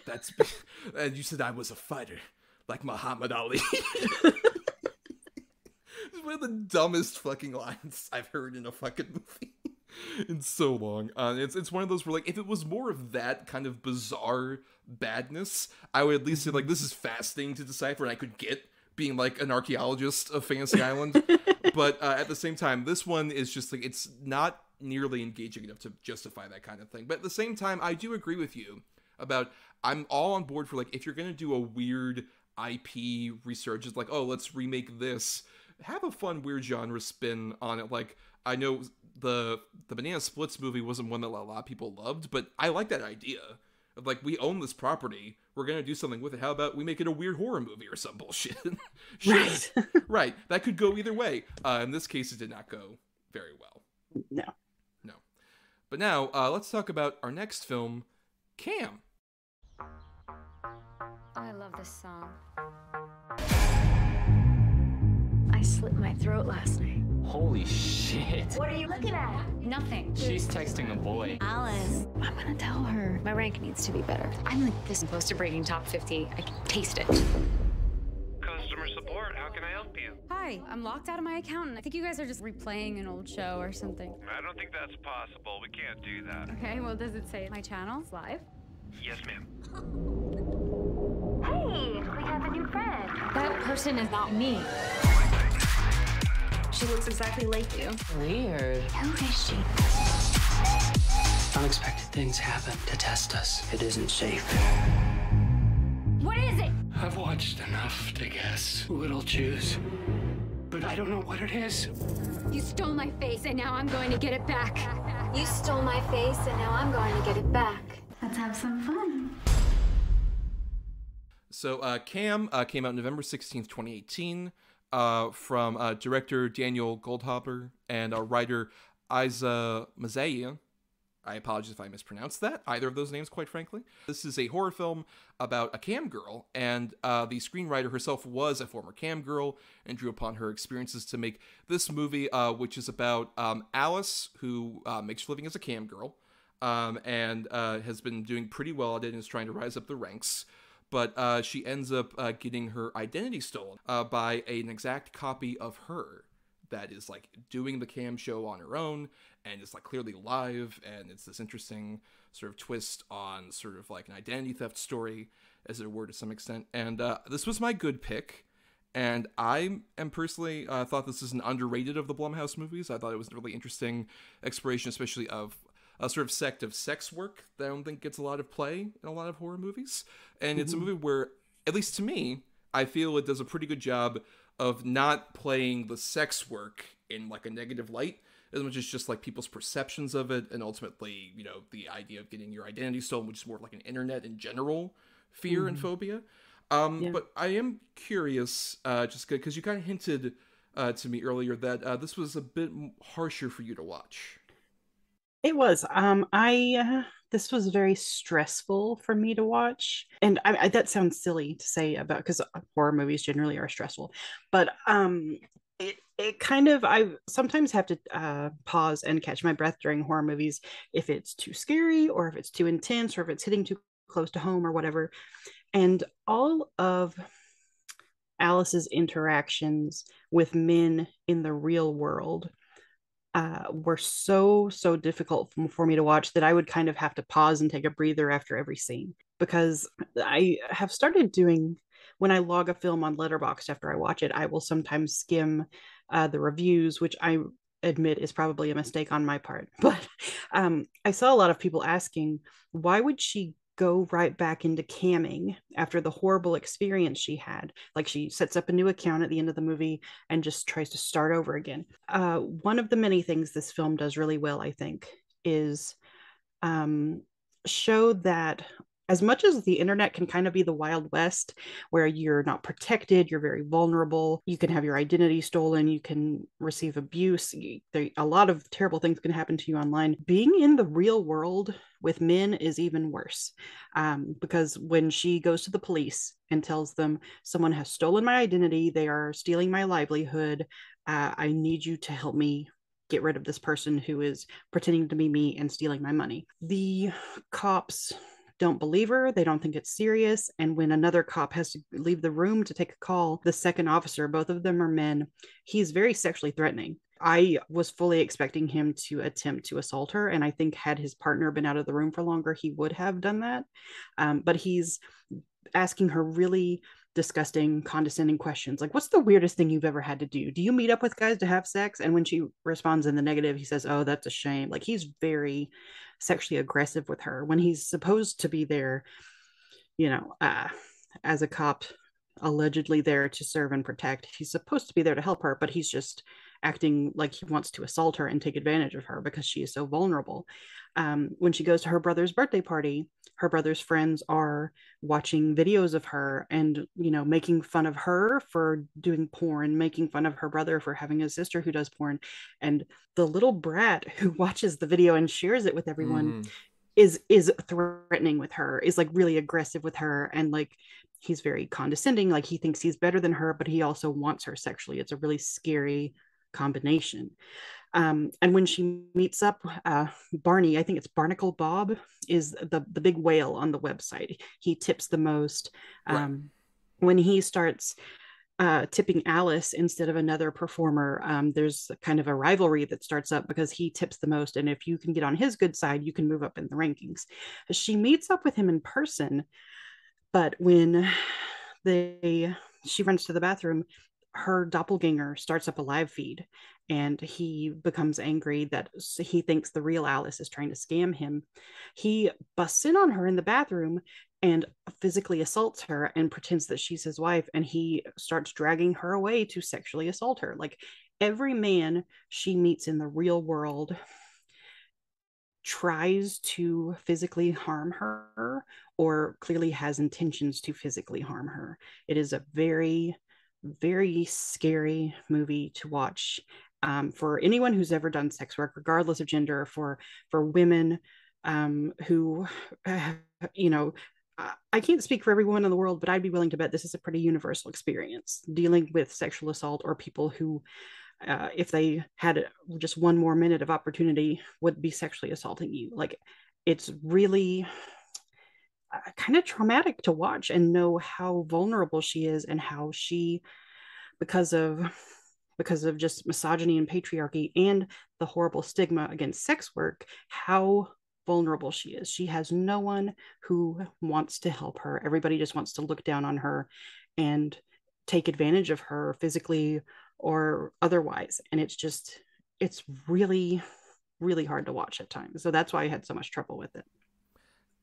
That's and you said I was a fighter, like Muhammad Ali. It's one of the dumbest fucking lines I've heard in a fucking movie in so long. Uh, it's it's one of those where like if it was more of that kind of bizarre badness, I would at least say like this is fascinating to decipher, and I could get being like an archaeologist of Fantasy Island. but uh, at the same time, this one is just like it's not nearly engaging enough to justify that kind of thing. But at the same time, I do agree with you about I'm all on board for like if you're gonna do a weird IP resurgence, like oh let's remake this, have a fun weird genre spin on it. Like I know the the Banana Splits movie wasn't one that a lot of people loved, but I like that idea of like we own this property, we're gonna do something with it. How about we make it a weird horror movie or some bullshit? Right. right. That could go either way. Uh, in this case, it did not go very well. No. No. But now uh, let's talk about our next film, Cam. I love this song. I slit my throat last night. Holy shit. What are you looking at? Nothing. She's texting a boy. Alice, I'm gonna tell her. My rank needs to be better. I'm like this close to breaking top 50. I can taste it. Customer support, how can I help you? Hi, I'm locked out of my account and I think you guys are just replaying an old show or something. I don't think that's possible. We can't do that. Okay, well, does it say my channel's live? Yes, ma'am. Hey, we have a new friend. That person is not me. She looks exactly like you. Weird. Who is she? Unexpected things happen to test us. It isn't safe. What is it? I've watched enough to guess who it'll choose. But I don't know what it is. You stole my face and now I'm going to get it back. You stole my face and now I'm going to get it back. Let's have some fun. So, uh, Cam uh, came out November 16th, 2018, uh, from uh, director Daniel Goldhaber and uh, writer Isa Mazzei. I apologize if I mispronounced that, either of those names, quite frankly. This is a horror film about a cam girl, and uh, the screenwriter herself was a former cam girl and drew upon her experiences to make this movie, uh, which is about um, Alice, who uh, makes a living as a cam girl um, and uh, has been doing pretty well at it and is trying to rise up the ranks. But uh, she ends up uh, getting her identity stolen uh, by an exact copy of her that is like doing the cam show on her own and it's like clearly live and it's this interesting sort of twist on sort of like an identity theft story as it were to some extent and uh, this was my good pick and I am personally uh, thought this is an underrated of the Blumhouse movies. I thought it was a really interesting exploration, especially of a sort of sect of sex work that I don't think gets a lot of play in a lot of horror movies. And it's a movie where, at least to me, I feel it does a pretty good job of not playing the sex work in like a negative light as much as just like people's perceptions of it and ultimately you know the idea of getting your identity stolen which is more like an internet in general fear and Mhm. phobia um Yeah. but i am curious uh just because you kind of hinted uh to me earlier that uh this was a bit harsher for you to watch It was. Um, I uh, this was very stressful for me to watch, and I, I that sounds silly to say about because horror movies generally are stressful, but um, it it kind of I sometimes have to uh, pause and catch my breath during horror movies if it's too scary or if it's too intense or if it's hitting too close to home or whatever, and all of Alice's interactions with men in the real world uh, were so so difficult for me to watch that I would kind of have to pause and take a breather after every scene because I have started doing when I log a film on Letterboxd after I watch it, I will sometimes skim uh, the reviews, which I admit is probably a mistake on my part. But um, I saw a lot of people asking, why would she go right back into camming after the horrible experience she had? Like she sets up a new account at the end of the movie and just tries to start over again. Uh, one of the many things this film does really well, I think, is um, show that as much as the internet can kind of be the wild west where you're not protected you're very vulnerable you can have your identity stolen you can receive abuse a lot of terrible things can happen to you online. Being in the real world with men is even worse um, because when she goes to the police and tells them someone has stolen my identity they are stealing my livelihood uh, i need you to help me get rid of this person who is pretending to be me and stealing my money. The cops don't believe her. They don't think it's serious. And when another cop has to leave the room to take a call, the second officer, both of them are men, he's very sexually threatening. I was fully expecting him to attempt to assault her. And I think, had his partner been out of the room for longer, he would have done that. Um, but he's asking her really disgusting, condescending questions like, What's the weirdest thing you've ever had to do? Do you meet up with guys to have sex? And when she responds in the negative, he says, Oh, that's a shame. Like he's very sexually aggressive with her when he's supposed to be there, you know, uh, as a cop allegedly there to serve and protect. He's supposed to be there to help her, but he's just acting like he wants to assault her and take advantage of her because she is so vulnerable. Um, when she goes to her brother's birthday party, her brother's friends are watching videos of her and, you know, making fun of her for doing porn, making fun of her brother for having a sister who does porn. And the little brat who watches the video and shares it with everyone. Mm. is is threatening with her is like really aggressive with her and like he's very condescending like he thinks he's better than her but he also wants her sexually it's a really scary combination um, and when she meets up uh, barney i think it's barnacle bob is the the big whale on the website he tips the most um, Right. when he starts uh, tipping Alice instead of another performer. Um, there's kind of a rivalry that starts up because he tips the most. And if you can get on his good side, you can move up in the rankings. She meets up with him in person, but when they she runs to the bathroom, her doppelganger starts up a live feed and he becomes angry that he thinks the real Alice is trying to scam him. He busts in on her in the bathroom and physically assaults her and pretends that she's his wife and he starts dragging her away to sexually assault her like every man she meets in the real world tries to physically harm her or clearly has intentions to physically harm her it is a very very scary movie to watch um, for anyone who's ever done sex work regardless of gender for for women um, who uh, you know I- can't speak for every woman in the world, but I'd be willing to bet this is a pretty universal experience dealing with sexual assault or people who, uh, if they had just one more minute of opportunity, would be sexually assaulting you. Like, it's really Uh, kind of traumatic to watch and know how vulnerable she is and how she, because of because of just misogyny and patriarchy and the horrible stigma against sex work, how vulnerable she is. She has no one who wants to help her. Everybody just wants to look down on her and take advantage of her physically or otherwise. And it's just, it's really, really hard to watch at times. So that's why I had so much trouble with it.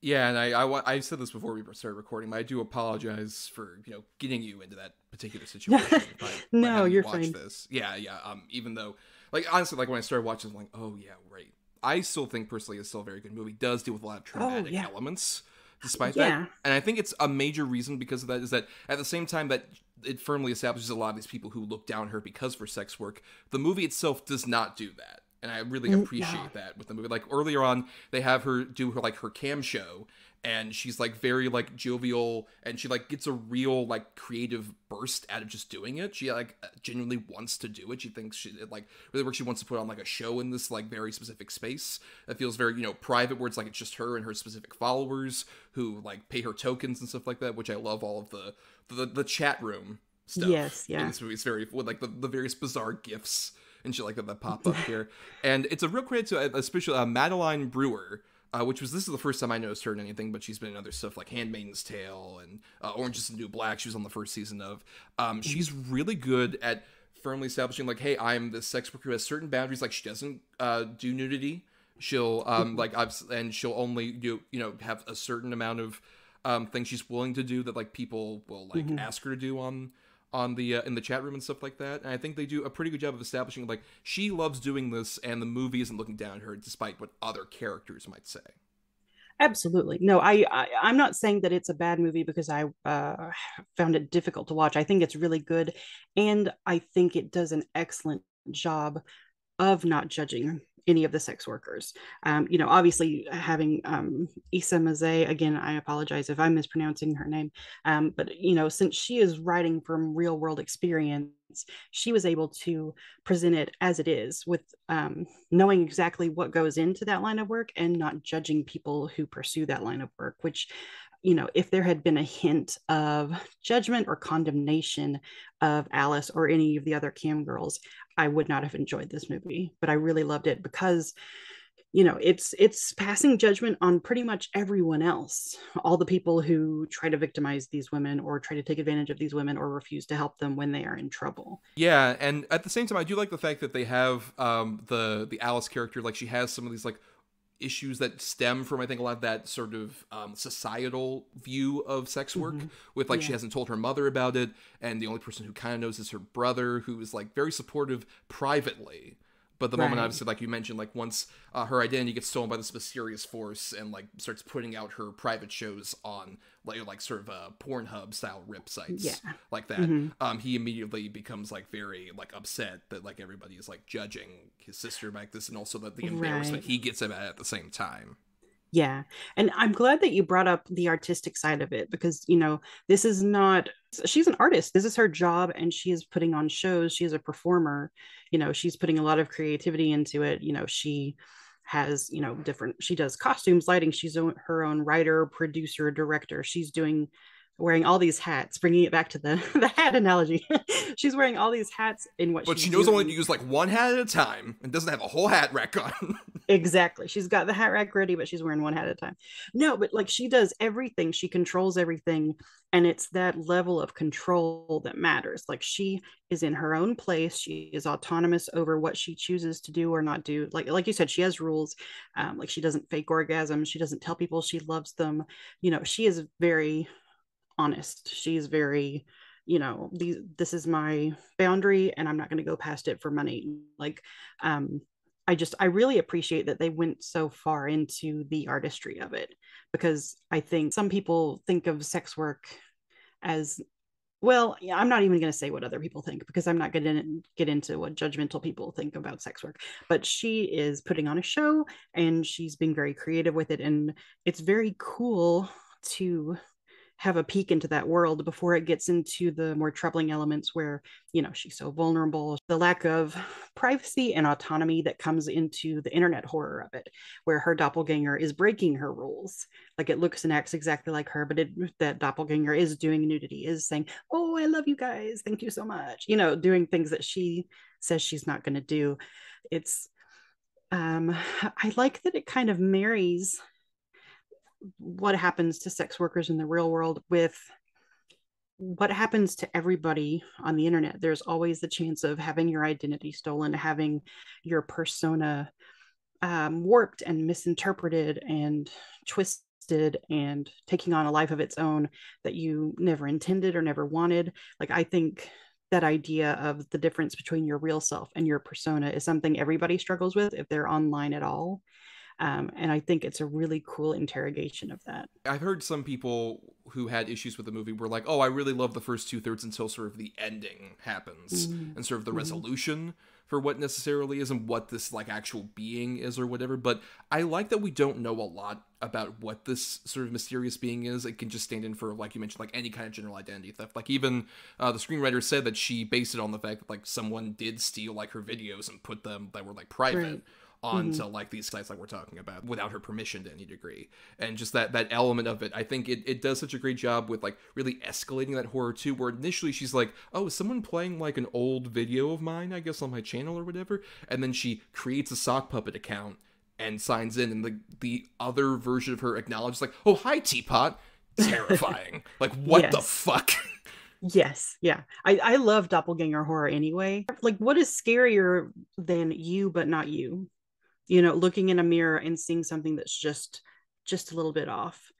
Yeah, and I, I I said this before we started recording, but I do apologize for you know getting you into that particular situation. by- No, you're watch fine. This, yeah, yeah. Um, even though, like honestly, like when I started watching, I'm like, oh yeah, right. I still think personally it's still a very good movie. It does deal with a lot of traumatic Oh, yeah. elements, despite Yeah. that. And I think it's a major reason because of that is that at the same time that it firmly establishes a lot of these people who look down her because for sex work, the movie itself does not do that. And I really Mm, appreciate no. that with the movie. Like earlier on, they have her do her like her cam show, and she's like very like jovial, and she like gets a real like creative burst out of just doing it. She like genuinely wants to do it. She thinks she it, like really works. She wants to put on like a show in this like very specific space that feels very you know private, where it's like it's just her and her specific followers who like pay her tokens and stuff like that. Which I love all of the the, the chat room stuff. Yes, yeah. In this movie, it's very with like the, the various bizarre gifts and shit like that that pop up here. And it's a real credit to uh, especially uh, Madeline Brewer. Uh, which was this is the first time I noticed her in anything, but she's been in other stuff like Handmaid's Tale and uh, Orange is the New Black. She was on the first season of. Um, she's really good at firmly establishing like, hey, I'm this sex worker who has certain boundaries. Like she doesn't uh, do nudity. She'll um like I've and she'll only do you know have a certain amount of um things she's willing to do that like people will like Mhm. ask her to do on on the uh, in the chat room and stuff like that. And I think they do a pretty good job of establishing like she loves doing this, and the movie isn't looking down on her, despite what other characters might say. Absolutely. No, I, I I'm not saying that it's a bad movie because I uh, found it difficult to watch. I think it's really good, and I think it does an excellent job of not judging any of the sex workers. Um, you know, obviously having um, Issa again, I apologize if I'm mispronouncing her name, um, but you know, since she is writing from real world experience, she was able to present it as it is with um, knowing exactly what goes into that line of work and not judging people who pursue that line of work, which you know, if there had been a hint of judgment or condemnation of Alice or any of the other cam girls, I would not have enjoyed this movie. But I really loved it because you know it's it's passing judgment on pretty much everyone else all the people who try to victimize these women or try to take advantage of these women or refuse to help them when they are in trouble yeah and at the same time i do like the fact that they have um the the alice character like she has some of these like issues that stem from I think a lot of that sort of um, societal view of sex work mm-hmm. with like yeah. she hasn't told her mother about it and the only person who kind of knows is her brother who is like very supportive privately but the right. moment, obviously, like you mentioned, like once uh, her identity gets stolen by this mysterious force and like starts putting out her private shows on like like sort of uh, Pornhub style rip sites, yeah. like that, mm-hmm. um, he immediately becomes like very like upset that like everybody is like judging his sister like this, and also that the embarrassment right. he gets about at the same time. Yeah. And I'm glad that you brought up the artistic side of it because, you know, this is not, she's an artist. This is her job and she is putting on shows. She is a performer. You know, she's putting a lot of creativity into it. You know, she has, you know, different, she does costumes, lighting. She's her own writer, producer, director. She's doing wearing all these hats, bringing it back to the the hat analogy. she's wearing all these hats in what. But she knows doing. only to use like one hat at a time and doesn't have a whole hat rack on. exactly, she's got the hat rack ready, but she's wearing one hat at a time. No, but like she does everything. She controls everything, and it's that level of control that matters. Like she is in her own place. She is autonomous over what she chooses to do or not do. Like like you said, she has rules. Um, like she doesn't fake orgasms. She doesn't tell people she loves them. You know, she is very honest. She's very, you know, these this is my boundary and I'm not going to go past it for money. Like um I just I really appreciate that they went so far into the artistry of it because I think some people think of sex work as well, I'm not even going to say what other people think because I'm not going to get into what judgmental people think about sex work. But she is putting on a show and she's being very creative with it. And it's very cool to have a peek into that world before it gets into the more troubling elements where you know she's so vulnerable the lack of privacy and autonomy that comes into the internet horror of it where her doppelganger is breaking her rules. Like it looks and acts exactly like her but it, that doppelganger is doing nudity is saying oh i love you guys. Thank you so much. You know doing things that she says she's not going to do. It's um i like that it kind of marries what happens to sex workers in the real world with what happens to everybody on the internet. There's always the chance of having your identity stolen having your persona um, warped and misinterpreted and twisted and taking on a life of its own that you never intended or never wanted. Like i think that idea of the difference between your real self and your persona is something everybody struggles with if they're online at all um, and I think it's a really cool interrogation of that. I've heard some people who had issues with the movie were like, "Oh, I really love the first two thirds until sort of the ending happens mm-hmm. and sort of the mm-hmm. resolution for what necessarily is and what this like actual being is or whatever." But I like that we don't know a lot about what this sort of mysterious being is. It can just stand in for, like you mentioned, like any kind of general identity theft. Like even uh, the screenwriter said that she based it on the fact that like someone did steal like her videos and put them that were like private. Right onto mm-hmm. like these sites like we're talking about without her permission to any degree and just that that element of it i think it, it does such a great job with like really escalating that horror too where initially she's like oh is someone playing like an old video of mine i guess on my channel or whatever and then she creates a sock puppet account and signs in and the the other version of her acknowledges like oh hi teapot terrifying like what yes. the fuck Yes, yeah. I I love doppelganger horror anyway. Like what is scarier than you but not you? You know looking in a mirror and seeing something that's just just a little bit off.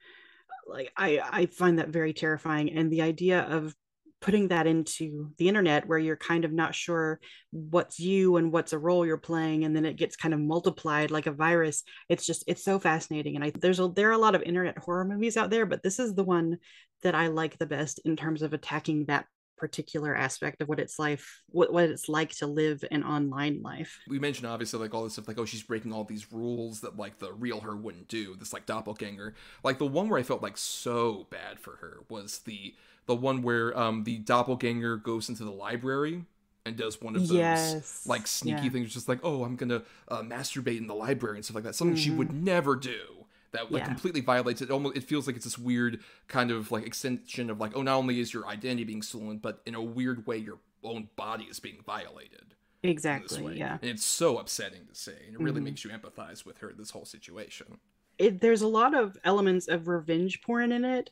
Like i i find that very terrifying. And the idea of putting that into the internet where you're kind of not sure what's you and what's a role you're playing and then it gets kind of multiplied like a virus it's just it's so fascinating. And i there's a there are a lot of internet horror movies out there but this is the one that i like the best in terms of attacking that particular aspect of what it's life what, what it's like to live an online life we mentioned obviously like all this stuff like oh she's breaking all these rules that like the real her wouldn't do this like doppelganger like the one where i felt like so bad for her was the the one where um the doppelganger goes into the library and does one of those yes. like sneaky yeah. things just like oh i'm gonna uh, masturbate in the library and stuff like that something mm-hmm. she would never do that like yeah. completely violates it. Almost it feels like it's this weird kind of like extension of like oh not only is your identity being stolen, but in a weird way your own body is being violated. Exactly, yeah. And it's so upsetting to see. And it really Mhm. makes you empathize with her this whole situation. it, there's a lot of elements of revenge porn in it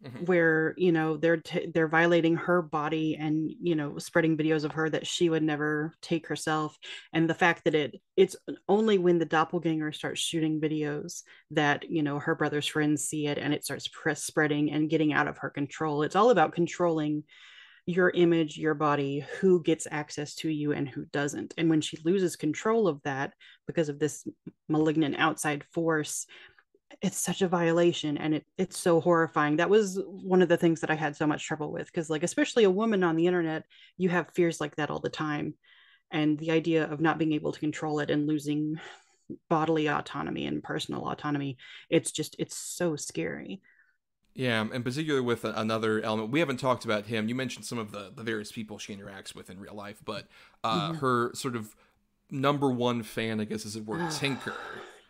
Mhm. where you know they're t- they're violating her body and you know spreading videos of her that she would never take herself and the fact that it it's only when the doppelganger starts shooting videos that you know her brother's friends see it and it starts press spreading and getting out of her control it's all about controlling your image, your body, who gets access to you and who doesn't. And when she loses control of that because of this malignant outside force, it's such a violation and it, it's so horrifying. That was one of the things that I had so much trouble with because, like, especially a woman on the internet, you have fears like that all the time. And the idea of not being able to control it and losing bodily autonomy and personal autonomy, it's just, it's so scary. Yeah, and particularly with another element, we haven't talked about him. You mentioned some of the, the various people she interacts with in real life, but uh, Mhm. her sort of number one fan, I guess, as it were, Tinker.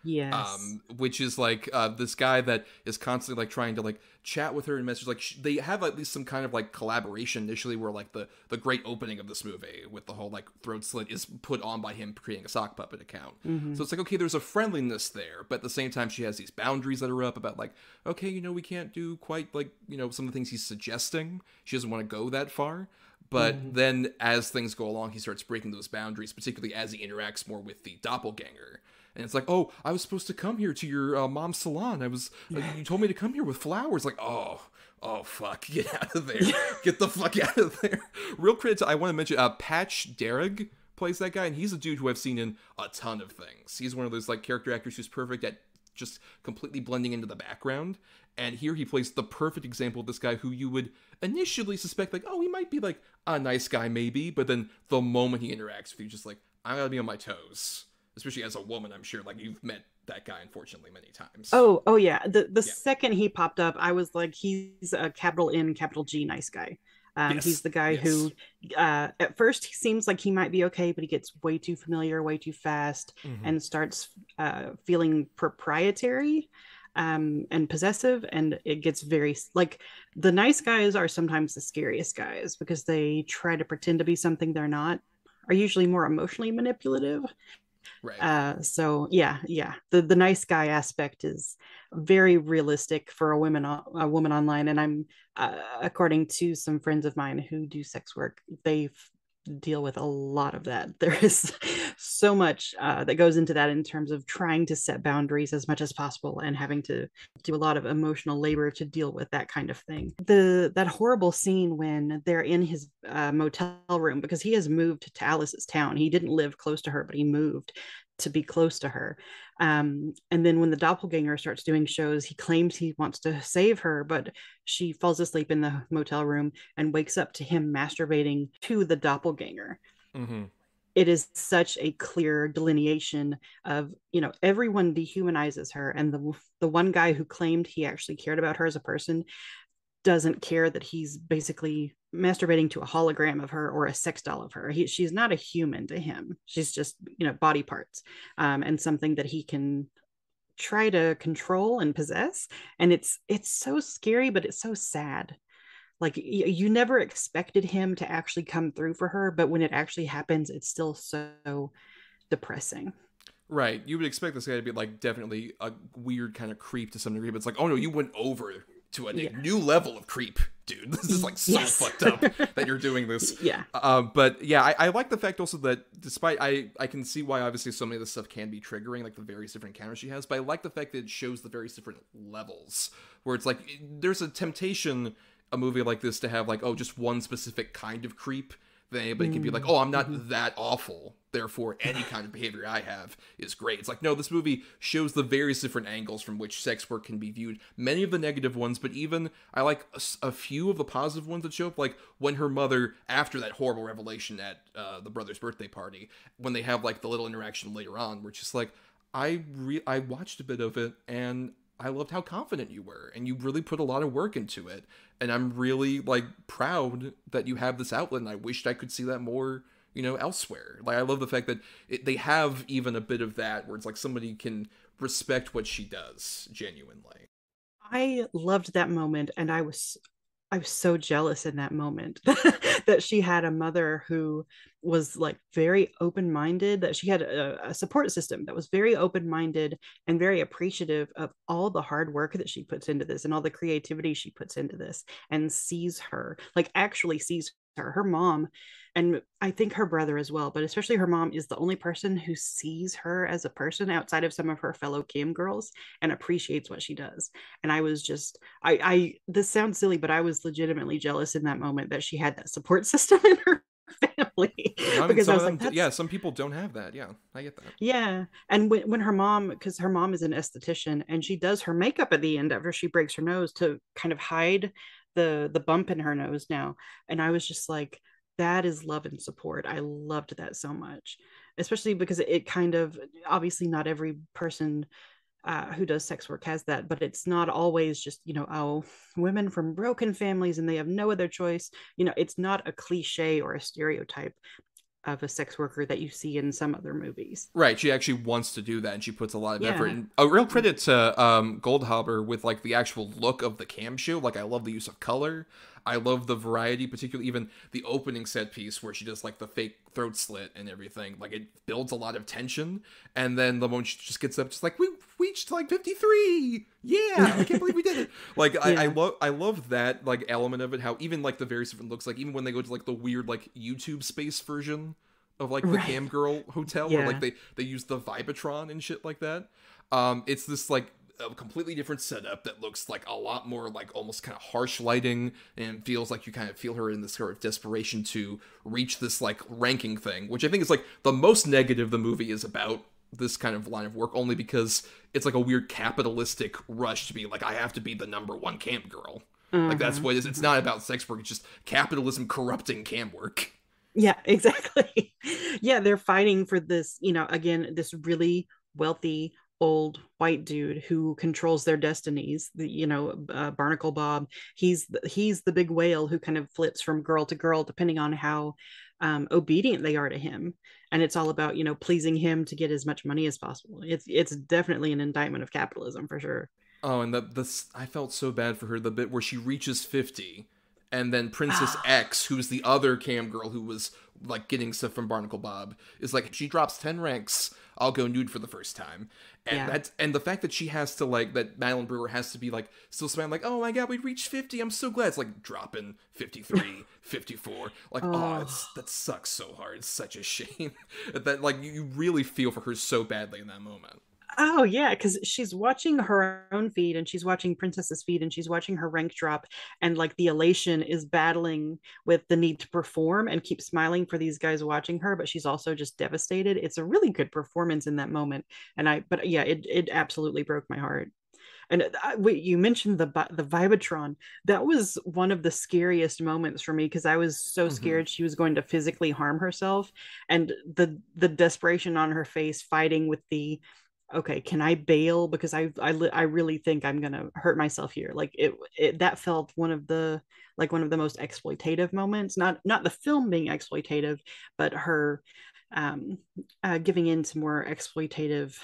Yes. um, which is like uh, this guy that is constantly like trying to like chat with her and message. Like sh- they have at least some kind of like collaboration initially, where like the the great opening of this movie with the whole like throat slit is put on by him creating a sock puppet account. Mhm. So it's like okay, there's a friendliness there, but at the same time, she has these boundaries that are up about like okay, you know, we can't do quite like you know some of the things he's suggesting. She doesn't want to go that far. But Mhm. then, as things go along, he starts breaking those boundaries, particularly as he interacts more with the doppelganger. And it's like, oh, I was supposed to come here to your uh, mom's salon. I was, uh, you told me to come here with flowers. Like, oh, oh, fuck, get out of there, get the fuck out of there. Real credit, to, I want to mention, uh, Patch Darragh plays that guy, and he's a dude who I've seen in a ton of things. He's one of those like character actors who's perfect at just completely blending into the background. And here he plays the perfect example of this guy who you would initially suspect, like, oh, he might be like a nice guy, maybe. But then the moment he interacts with you, just like, I gotta be on my toes. Especially as a woman, I'm sure, like, you've met that guy, unfortunately, many times. Oh, oh yeah. The the second he popped up, I was like, he's a capital N, capital G nice guy. Um, Yes, He's the guy who, uh, at first, he seems like he might be okay, but he gets way too familiar, way too fast, Mhm. and starts uh, feeling proprietary um, and possessive. And it gets very like the nice guys are sometimes the scariest guys because they try to pretend to be something they're not. Are usually more emotionally manipulative. Right. Uh, so yeah, yeah. The the nice guy aspect is very realistic for a woman a woman online, and I'm uh, according to some friends of mine who do sex work, they f- deal with a lot of that. There is so much uh, that goes into that in terms of trying to set boundaries as much as possible and having to do a lot of emotional labor to deal with that kind of thing. The that horrible scene when they're in his uh, motel room because he has moved to Alice's town. He didn't live close to her, but he moved to be close to her. Um, and then when the doppelganger starts doing shows, he claims he wants to save her, but she falls asleep in the motel room and wakes up to him masturbating to the doppelganger Mm-hmm. it is such a clear delineation of you know everyone dehumanizes her and the the one guy who claimed he actually cared about her as a person doesn't care that he's basically masturbating to a hologram of her or a sex doll of her. He, she's not a human to him. She's just you know body parts um, and something that he can try to control and possess. And it's it's so scary but it's so sad. Like y- you never expected him to actually come through for her but when it actually happens it's still so depressing. Right. You would expect this guy to be like definitely a weird kind of creep to some degree, but it's like, oh no, you went over to a Yeah. new level of creep, dude. This is like so Yes. fucked up that you're doing this. Yeah. Uh, but yeah, I, I like the fact also that despite I I can see why obviously so many of this stuff can be triggering, like the various different encounters she has, but I like the fact that it shows the various different levels where it's like there's a temptation a movie like this to have like oh just one specific kind of creep then anybody can be like, oh, I'm not that awful. Therefore, any kind of behavior I have is great. It's like, no, this movie shows the various different angles from which sex work can be viewed. Many of the negative ones, but even I like a few of the positive ones that show up. Like when her mother, after that horrible revelation at uh, the brother's birthday party, when they have like the little interaction later on, where it's just like, I re- I watched a bit of it and I loved how confident you were and you really put a lot of work into it. And I'm really like proud that you have this outlet and I wished I could see that more, you know, elsewhere. Like I love the fact that it, they have even a bit of that where it's like somebody can respect what she does genuinely. I loved that moment and I was I was so jealous in that moment that she had a mother who was like very open minded, that she had a, a, support system that was very open minded and very appreciative of all the hard work that she puts into this and all the creativity she puts into this and sees her, like actually sees her. Her mom, and I think her brother as well, but especially her mom is the only person who sees her as a person outside of some of her fellow cam girls and appreciates what she does. And I was just, I, I, this sounds silly, but I was legitimately jealous in that moment that she had that support system in her family I mean, because I was them, like, yeah, some people don't have that. Yeah, I get that. Yeah, and when when her mom, because her mom is an esthetician, and she does her makeup at the end after she breaks her nose to kind of hide the the bump in her nose now, and I was just like, that is love and support. I loved that so much, especially because it kind of obviously not every person uh, who does sex work has that, but it's not always just, you know, oh, women from broken families and they have no other choice. You know, it's not a cliche or a stereotype of a sex worker that you see in some other movies. Right. She actually wants to do that and she puts a lot of yeah. effort. And a real credit to um, Goldhaber with like the actual look of the cam show. Like I love the use of color. I love the variety, particularly even the opening set piece where she does like the fake throat slit and everything. Like it builds a lot of tension, and then the moment she just gets up, just like we reached like fifty three. Yeah, I can't believe we did it. Like yeah. I, I love I love that like element of it. How even like the various different looks, like even when they go to like the weird like YouTube space version of like the right. cam girl hotel yeah. where like they they use the Vibatron and shit like that. Um, it's this like a completely different setup that looks like a lot more like almost kind of harsh lighting and feels like you kind of feel her in this sort of desperation to reach this like ranking thing, which I think is like the most negative the movie is about this kind of line of work only because it's like a weird capitalistic rush to be like I have to be the number one camp girl. Mm-hmm. Like that's mm-hmm. what it is. It's not about sex work, it's just capitalism corrupting camp work. Yeah, exactly. yeah, they're fighting for this, you know, again, this really wealthy old white dude who controls their destinies the you know uh, barnacle bob. He's the, he's the big whale who kind of flips from girl to girl depending on how um, obedient they are to him. And it's all about you know pleasing him to get as much money as possible. It's it's definitely an indictment of capitalism for sure. Oh and that this i felt so bad for her the bit where she reaches 50 and then Princess X, who's the other cam girl who was like getting stuff from Barnacle Bob, is like she drops ten ranks, I'll go nude for the first time. And yeah. that's and the fact that she has to like that Madeline Brewer has to be like still smiling like, oh my god, we reached 50. I'm so glad. It's like dropping 53, 54. Like, oh, oh that sucks so hard. It's such a shame. that like you really feel for her so badly in that moment. Oh yeah, because she's watching her own feed and she's watching Princess's feed and she's watching her rank drop and like the elation is battling with the need to perform and keep smiling for these guys watching her, but she's also just devastated. It's a really good performance in that moment, and I but yeah, it it absolutely broke my heart. And uh, wait, you mentioned the the Vibatron. That was one of the scariest moments for me because I was so mm-hmm. scared she was going to physically harm herself, and the the desperation on her face fighting with the okay can i bail? Because i i, I really think i'm gonna hurt myself here. Like it, it that felt one of the like one of the most exploitative moments not not the film being exploitative but her um uh, giving in to more exploitative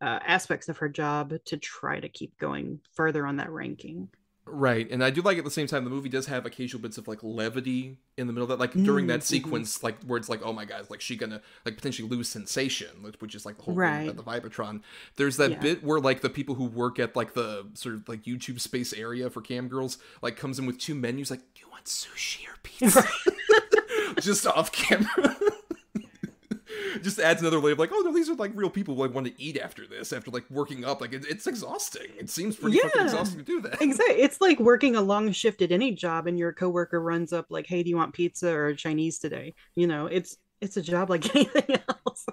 uh, aspects of her job to try to keep going further on that ranking Right, and I do like at the same time the movie does have occasional bits of like levity in the middle of that, like during that mm, mm-hmm. sequence, like where it's like, oh my god, like she gonna like potentially lose sensation, which is like the whole right. thing about the Vibatron. There's that yeah. bit where like the people who work at like the sort of like YouTube space area for cam girls like comes in with two menus, like, do you want sushi or pizza? Just off camera. just adds another layer of like, oh no, these are like real people who like want to eat after this, after like working up. Like it, it's exhausting. It seems pretty yeah, fucking exhausting to do that. Exactly. It's like working a long shift at any job, and your coworker runs up like, hey, do you want pizza or Chinese today? You know, it's it's a job like anything else.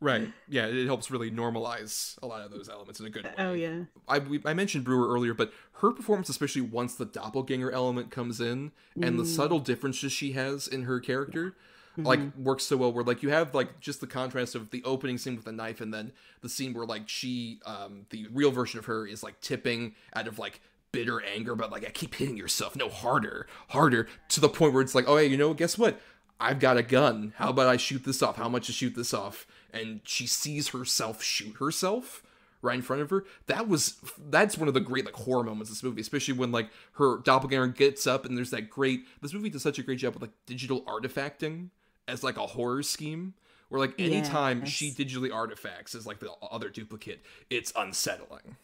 Right. Yeah, it helps really normalize a lot of those elements in a good way. Oh yeah. I we, I mentioned Brewer earlier, but her performance, especially once the doppelganger element comes in, and mm. the subtle differences she has in her character, mm-hmm. like works so well where like you have like just the contrast of the opening scene with the knife and then the scene where like she um the real version of her is like tipping out of like bitter anger but like I keep hitting yourself no harder harder to the point where it's like oh hey you know guess what I've got a gun how about I shoot this off how much to shoot this off and she sees herself shoot herself right in front of her. That was that's one of the great like horror moments of this movie, especially when like her doppelganger gets up and there's that great. This movie does such a great job with like digital artifacting as like a horror scheme. Where like anytime Yes. she digitally artifacts as like the other duplicate, it's unsettling.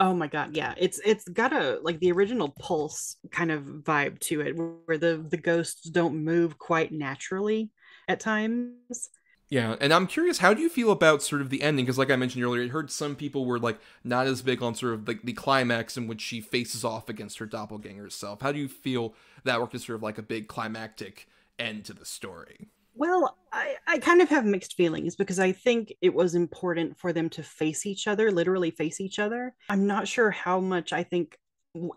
Oh my god, yeah. It's it's got a like the original pulse kind of vibe to it where the the ghosts don't move quite naturally at times. Yeah, and I'm curious, how do you feel about sort of the ending? Because, like I mentioned earlier, I heard some people were like not as big on sort of like the climax in which she faces off against her doppelganger self. How do you feel that worked as sort of like a big climactic end to the story? Well, I, I kind of have mixed feelings because I think it was important for them to face each other, literally face each other. I'm not sure how much I think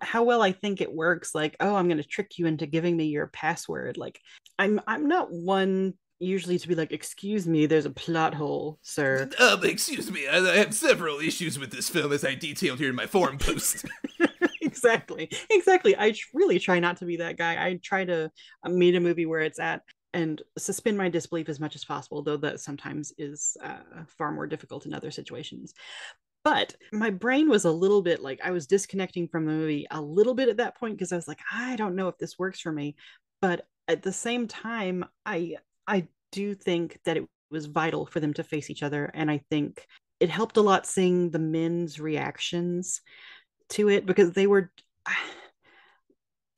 how well I think it works like oh I'm going to trick you into giving me your password like I'm I'm not one usually to be like excuse me there's a plot hole sir Um, excuse me, I I have several issues with this film as I detailed here in my forum post. exactly exactly i tr- really try not to be that guy i try to uh, meet a movie where it's at and suspend my disbelief as much as possible though that sometimes is uh, far more difficult in other situations. But my brain was a little bit like i was disconnecting from the movie a little bit at that point because i was like i don't know if this works for me. But at the same time i i do think that it was vital for them to face each other and i think it helped a lot seeing the men's reactions to it because they were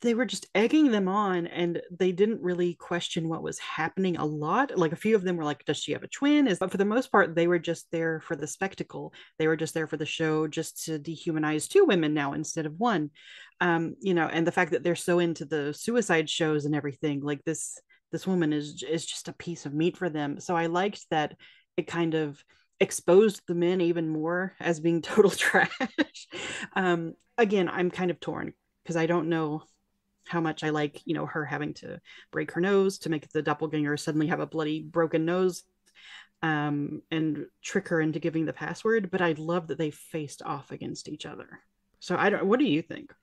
they were just egging them on and they didn't really question what was happening a lot like a few of them were like does she have a twin? is but for the most part they were just there for the spectacle. They were just there for the show just to dehumanize two women now instead of one. Um you know and the fact that they're so into the suicide shows and everything like this this woman is is just a piece of meat for them. So i liked that it kind of exposed the men even more as being total trash. Um again i'm kind of torn because i don't know how much i like you know her having to break her nose to make the doppelganger suddenly have a bloody broken nose um and trick her into giving the password but i love that they faced off against each other so i don't what do you think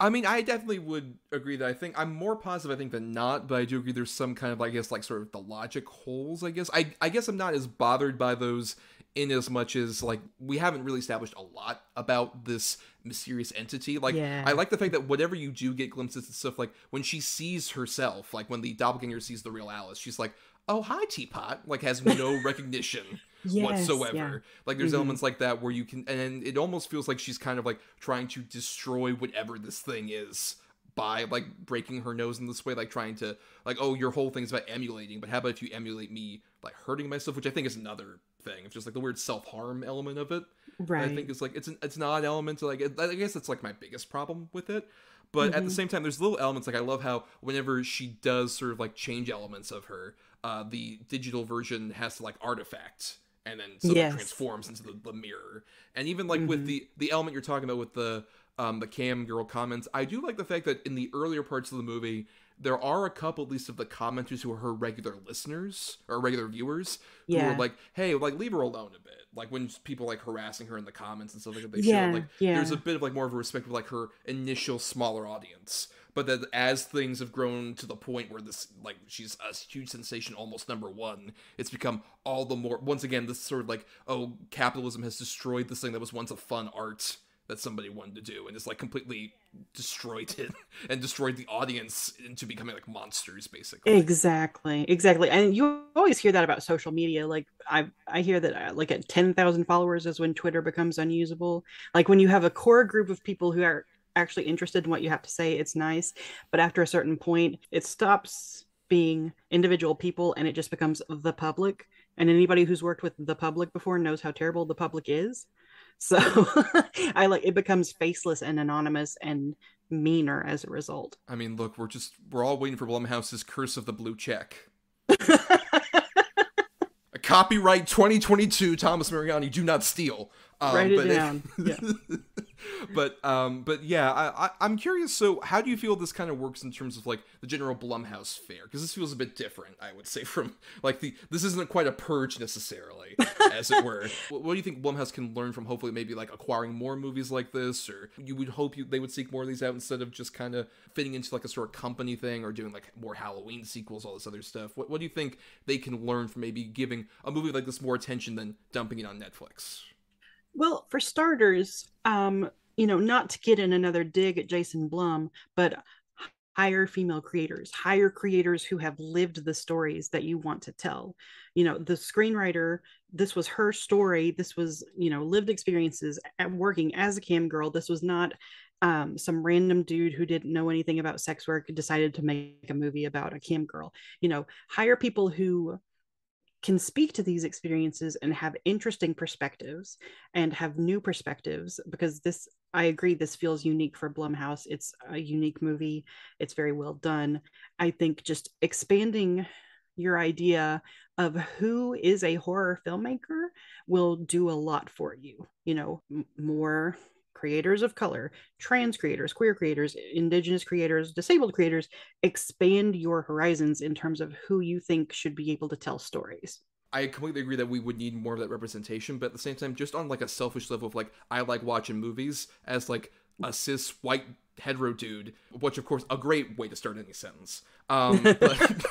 I mean, I definitely would agree that I think I'm more positive, I think, than not, but I do agree there's some kind of, I guess, like sort of the logic holes, I guess. I, I guess I'm not as bothered by those in as much as, like, we haven't really established a lot about this mysterious entity. Like, Yeah. I like the fact that whatever you do get glimpses and stuff, like, when she sees herself, like, when the doppelganger sees the real Alice, she's like, oh, hi, Teapot, like, has no recognition Yes, whatsoever. yeah. Like there's Mhm. elements like that where you can, and it almost feels like she's kind of like trying to destroy whatever this thing is by like breaking her nose in this way, like trying to like, oh, your whole thing's about emulating, but how about if you emulate me like hurting myself, which I think is another thing. It's just like the weird self harm element of it. that I think is like it's an it's an odd element to like it, I guess it's like my biggest problem with it. But at the Mhm. same time, there's little elements like I love how whenever she does sort of like change elements of her, uh, the digital version has to like artifact and then so Yes. it transforms into the, the mirror. And even like with the the element you're talking about with the um the cam girl comments, I do like the fact that in the earlier parts of the movie. There are a couple, at least, of the commenters who are her regular listeners or regular viewers who Yeah. are like, "Hey, like leave her alone a bit." Like when people like harassing her in the comments and stuff like that. They Yeah, show like there's a bit of like more of a respect for like her initial smaller audience but that as things have grown to the point where this like she's a huge sensation almost number one it's become all the more once again this sort of like oh capitalism has destroyed this thing that was once a fun art that somebody wanted to do and it's like completely destroyed it and destroyed the audience into becoming like monsters basically Exactly, exactly, and you always hear that about social media. Like I, I hear that uh, like at ten thousand followers is when Twitter becomes unusable. Like when you have a core group of people who are actually interested in what you have to say, it's nice. But after a certain point, it stops being individual people and it just becomes the public. And anybody who's worked with the public before knows how terrible the public is. So I like it becomes faceless and anonymous and meaner as a result. i mean look we're just we're all waiting for blumhouse's curse of the blue check a copyright 2022 thomas mariani do not steal um, Write it down. Yeah. but um but yeah I, I i'm curious so how do you feel this kind of works in terms of like the general blumhouse fare? Because this feels a bit different i would say from like the this isn't quite a purge necessarily as it were. What, what do you think blumhouse can learn from hopefully maybe like acquiring more movies like this? Or you would hope you, they would seek more of these out instead of just kind of fitting into like a sort of company thing or doing like more halloween sequels all this other stuff? What, what do you think they can learn from maybe giving a movie like this more attention than dumping it on netflix Well, for starters, um, you know, not to get in another dig at Jason Blum, but hire female creators, hire creators who have lived the stories that you want to tell. You know, the screenwriter, this was her story. This was, you know, lived experiences at working as a cam girl. This was not um, some random dude who didn't know anything about sex work decided to make a movie about a cam girl. You know, hire people who can speak to these experiences and have interesting perspectives and have new perspectives because this I agree this feels unique for Blumhouse. It's a unique movie. It's very well done. I think just expanding your idea of who is a horror filmmaker will do a lot for you. You know, more creators of color, trans creators, queer creators, indigenous creators, disabled creators, expand your horizons in terms of who you think should be able to tell stories. I completely agree that we would need more of that representation, but at the same time, just on like a selfish level of like I like watching movies as like a cis white hetero dude, which of course a great way to start any sentence. Um, but,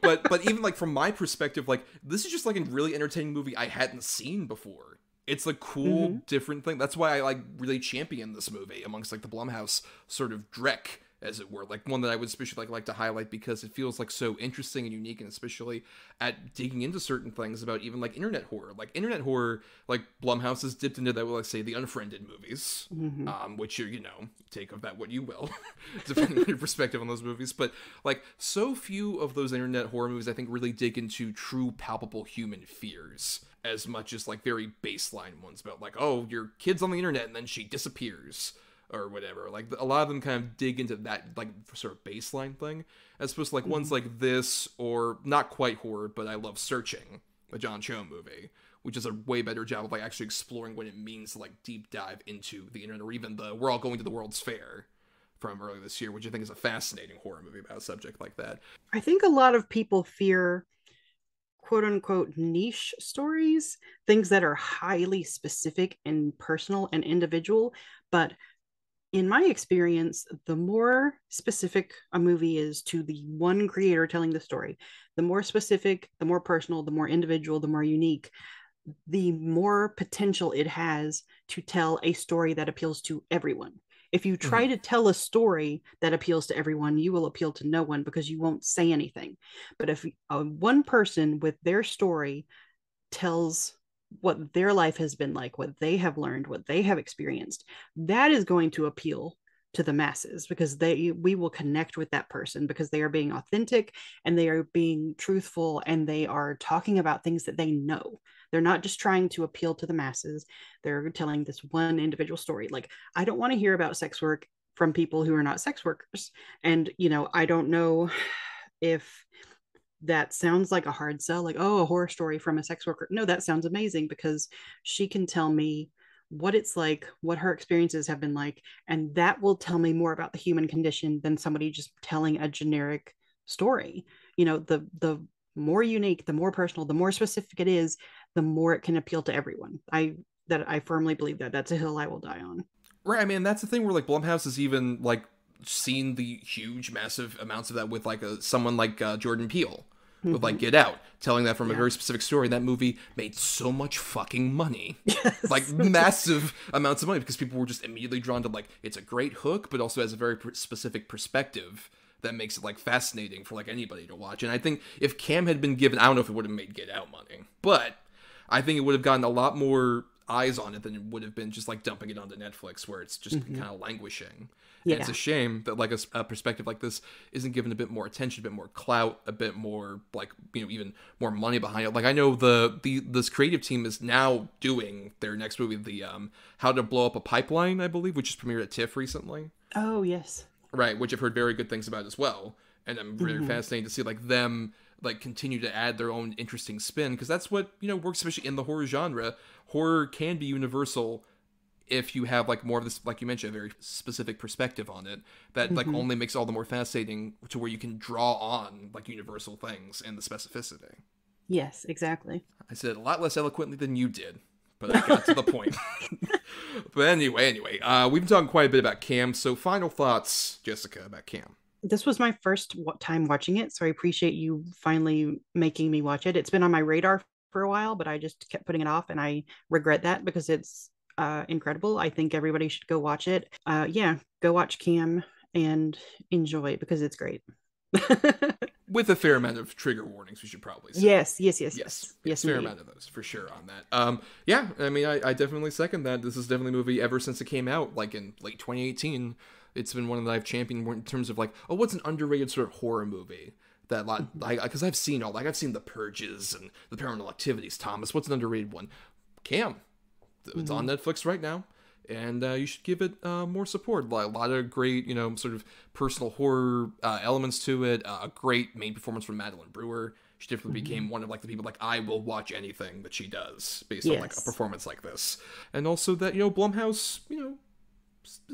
but but even like from my perspective, like this is just like a really entertaining movie I hadn't seen before. It's a cool, mm-hmm. different thing. That's why I like really champion this movie amongst like the Blumhouse sort of dreck, as it were, like one that I would especially like like to highlight because it feels like so interesting and unique, and especially at digging into certain things about even like internet horror, like internet horror, like Blumhouse has dipped into that. Well, like say the Unfriended movies, mm-hmm. um, which you you know take of that what you will, depending on your perspective on those movies. But like so few of those internet horror movies, I think really dig into true palpable human fears as much as like very baseline ones about like oh your kid's on the internet and then she disappears or whatever. Like a lot of them kind of dig into that like sort of baseline thing, as opposed to like mm-hmm. ones like this or not quite horror, but I love Searching, a John Cho movie, which is a way better job of like actually exploring what it means to like deep dive into the internet, or even the we're all going to the World's Fair from earlier this year, which I think is a fascinating horror movie about a subject like that. I think a lot of people fear quote unquote niche stories, things that are highly specific and personal and individual, but in my experience, the more specific a movie is to the one creator telling the story, the more specific, the more personal, the more individual, the more unique, the more potential it has to tell a story that appeals to everyone. If you try mm-hmm. to tell a story that appeals to everyone, you will appeal to no one because you won't say anything. But if uh, one person with their story tells what their life has been like, what they have learned, what they have experienced, that is going to appeal to the masses because they we will connect with that person because they are being authentic and they are being truthful and they are talking about things that they know. They're not just trying to appeal to the masses. They're telling this one individual story. Like I don't want to hear about sex work from people who are not sex workers. And you know, I don't know if that sounds like a hard sell like oh a horror story from a sex worker no that sounds amazing because she can tell me what it's like what her experiences have been like and that will tell me more about the human condition than somebody just telling a generic story you know the the more unique the more personal the more specific it is the more it can appeal to everyone i that i firmly believe that that's a hill i will die on right i mean that's the thing where like blumhouse is even like seen the huge massive amounts of that with like a someone like uh, jordan peele mm-hmm. with like Get Out, telling that from yeah. a very specific story. That movie made so much fucking money, yes. like massive amounts of money, because people were just immediately drawn to like it's a great hook, but also has a very specific perspective that makes it like fascinating for like anybody to watch. And I think if Cam had been given, I don't know if it would have made Get Out money, but I think it would have gotten a lot more eyes on it than it would have been just like dumping it onto Netflix, where it's just mm-hmm. kind of languishing. Yeah. it's a shame that like a, a, perspective like this isn't given a bit more attention, a bit more clout, a bit more like you know even more money behind it. Like I know the the this creative team is now doing their next movie, the um How to Blow Up a Pipeline, I believe, which is premiered at TIFF recently. Oh yes, right, which I've heard very good things about as well, and I'm really mm-hmm. fascinated to see like them like continue to add their own interesting spin because that's what you know works especially in the horror genre. Horror can be universal if you have like more of this like you mentioned a very specific perspective on it that mm-hmm. like only makes all the more fascinating to where you can draw on like universal things and the specificity. Yes exactly. I said it a lot less eloquently than you did but i got to the point. But anyway anyway uh, we've been talking quite a bit about cam so final thoughts jessica about cam this was my first time watching it so i appreciate you finally making me watch it it's been on my radar for a while but i just kept putting it off and i regret that because it's uh, incredible. I think everybody should go watch it. Uh, yeah, go watch Cam and enjoy because it's great. With a fair amount of trigger warnings, we should probably say. Yes, yes, yes, yes, yes, fair amount of those for sure on that. Um, yeah, I mean, I, I definitely second that. This is definitely a movie ever since it came out, like in late 2018. It's been one that I've championed more in terms of like, oh, what's an underrated sort of horror movie that lot, like, because I've seen all, like, I've seen The Purges and The Paranormal Activities. Thomas, what's an underrated one? Cam. It's on Netflix right now. And uh, you should give it uh, more support. Like, a lot of great, you know, sort of personal horror uh, elements to it. Uh, a great main performance from Madeline Brewer. She definitely became one of like the people like I will watch anything that she does based on like a performance like this. And also that you know Blumhouse, you know,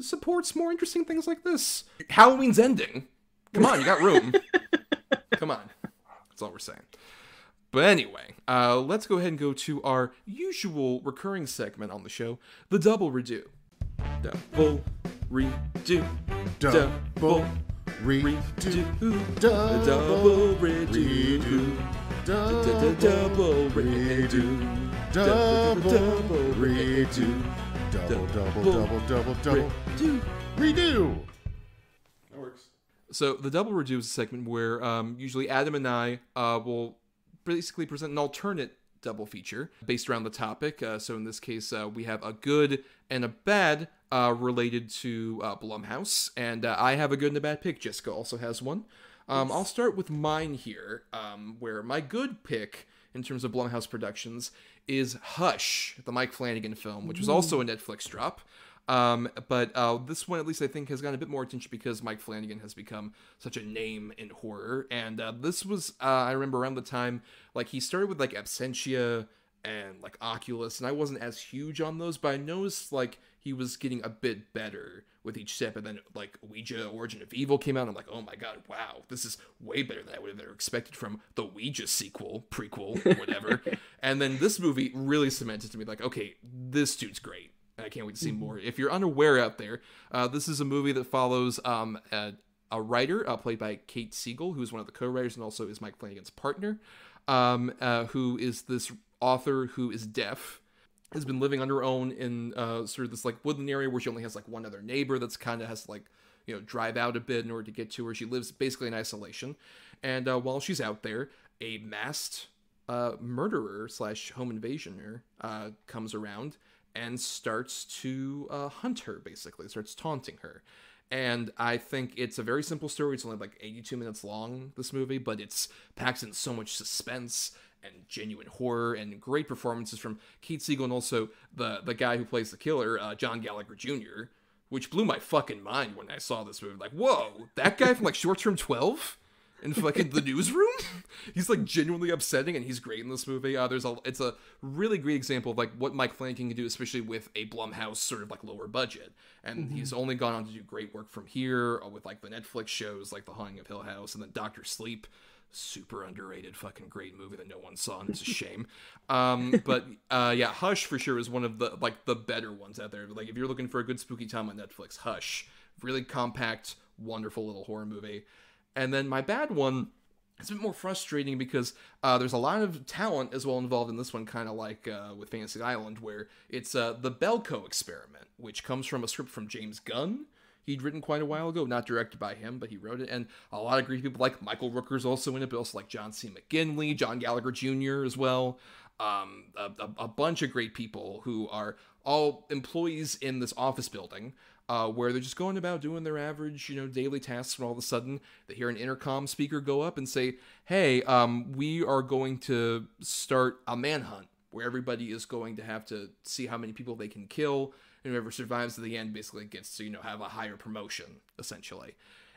supports more interesting things like this. Halloween's ending. Come on, you got room. Come on. That's all we're saying. But anyway, uh, let's go ahead and go to our usual recurring segment on the show, the double redo. Double redo. Double redo. redo. Double Double redo. redo. Double redo. Double Double redo. Double, double, double, double, double. redo. Redo. That works. So the double redo is a segment where um, usually Adam and I uh, will basically present an alternate double feature based around the topic. Uh, so in this case, uh, we have a good and a bad uh, related to uh, Blumhouse, and uh, I have a good and a bad pick. Jessica also has one. Um, I'll start with mine here, um, where my good pick in terms of Blumhouse Productions is Hush, the Mike Flanagan film, which was also a Netflix drop. Um, but uh, this one, at least, I think, has gotten a bit more attention because Mike Flanagan has become such a name in horror. And uh, this was, uh, I remember around the time, like, he started with, like, Absentia and, like, Oculus, and I wasn't as huge on those, but I noticed, like, he was getting a bit better with each step. And then, like, Ouija Origin of Evil came out, I'm like, oh my god, wow, this is way better than I would have ever expected from the Ouija sequel, prequel, whatever. and then this movie really cemented to me, like, okay, this dude's great. I can't wait to see more. If you're unaware out there, uh, this is a movie that follows um, a, a writer uh, played by Kate Siegel, who's one of the co-writers and also is Mike Flanagan's partner, um, uh, who is this author who is deaf, has been living on her own in uh, sort of this like woodland area where she only has like one other neighbor that's kind of has to like you know drive out a bit in order to get to her. She lives basically in isolation, and uh, while she's out there, a masked uh, murderer slash home invasioner uh, comes around and starts to uh, hunt her, basically, starts taunting her. And I think it's a very simple story. It's only like 82 minutes long, this movie, but it's packed in so much suspense and genuine horror and great performances from Kate Siegel and also the, the guy who plays the killer, uh, John Gallagher Jr., which blew my fucking mind when I saw this movie. Like, whoa, that guy from like Short Term 12? in fucking the newsroom. he's like genuinely upsetting, and he's great in this movie. Uh, there's a, it's a really great example of like what Mike Flanagan can do, especially with a Blumhouse sort of like lower budget. And Mhm. he's only gone on to do great work from here uh, with like the Netflix shows like The Haunting of Hill House and then Doctor Sleep. Super underrated, fucking great movie that no one saw, and it's a shame. Um, but uh, yeah, Hush for sure is one of the like the better ones out there. Like if you're looking for a good spooky time on Netflix, Hush, really compact, wonderful little horror movie. And then my bad one, it's a bit more frustrating because uh, there's a lot of talent as well involved in this one, kind of like uh, with Fantasy Island, where it's uh, the Belko experiment, which comes from a script from James Gunn. He'd written quite a while ago, not directed by him, but he wrote it. And a lot of great people like Michael Rooker's also in it, but also like John C. McGinley, John Gallagher Jr. as well. Um, a, a, bunch of great people who are all employees in this office building uh, where they're just going about doing their average, you know, daily tasks, and all of a sudden they hear an intercom speaker go up and say, "Hey, um, we are going to start a manhunt where everybody is going to have to see how many people they can kill, whoever survives to the end basically gets to, you know, have a higher promotion, essentially."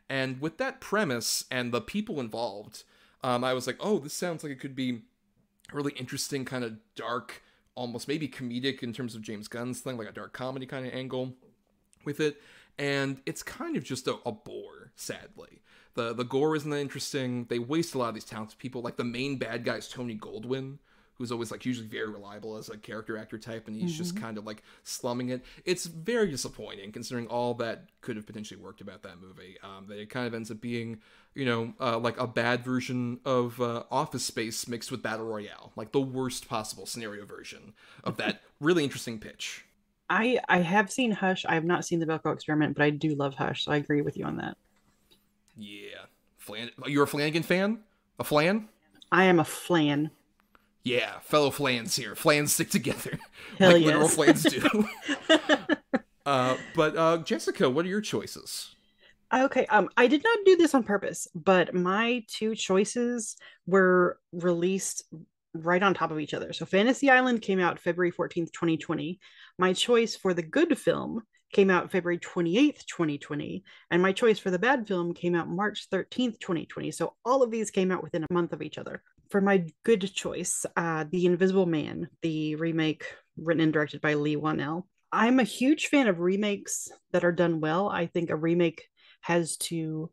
And with that premise and the people involved, um, I was like, "Oh, this sounds like it could be a really interesting, kind of dark." Almost maybe comedic in terms of James Gunn's thing, like a dark comedy kind of angle with it, and it's kind of just a, a bore. Sadly, the the gore isn't that interesting. They waste a lot of these talented people. Like the main bad guy is Tony Goldwyn, who's always like usually very reliable as a character actor type, and he's just Mhm. kind of like slumming it. It's very disappointing considering all that could have potentially worked about that movie. Um, that it kind of ends up being, you know, uh, like a bad version of uh, Office Space mixed with Battle Royale, like the worst possible scenario version of that really interesting pitch. I I have seen Hush. I have not seen the Belko Experiment, but I do love Hush, so I agree with you on that. Yeah, Flan. You're a Flanagan fan? A flan? I am a flan. Yeah, fellow flans here. Flans stick together, Hell like literal flans do. uh, but uh, Jessica, what are your choices? Okay, um, I did not do this on purpose, but my two choices were released right on top of each other. So Fantasy Island came out February 14th, 2020. My choice for the good film came out February 28th, 2020, and my choice for the bad film came out March 13th, 2020. So all of these came out within a month of each other. For my good choice, uh, The Invisible Man, the remake written and directed by Leigh Whannell. I'm a huge fan of remakes that are done well. I think a remake has to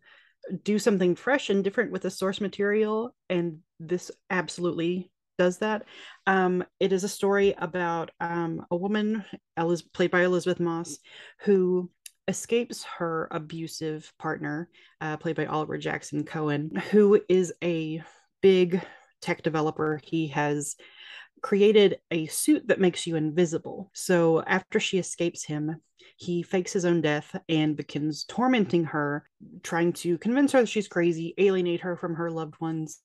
do something fresh and different with the source material, and this absolutely does that. Um, it is a story about um, a woman, Eliz- played by Elisabeth Moss, who escapes her abusive partner, uh, played by Oliver Jackson Cohen, who is a big tech developer. He has created a suit that makes you invisible. So after she escapes him, he fakes his own death and begins tormenting her, trying to convince her that she's crazy, alienate her from her loved ones,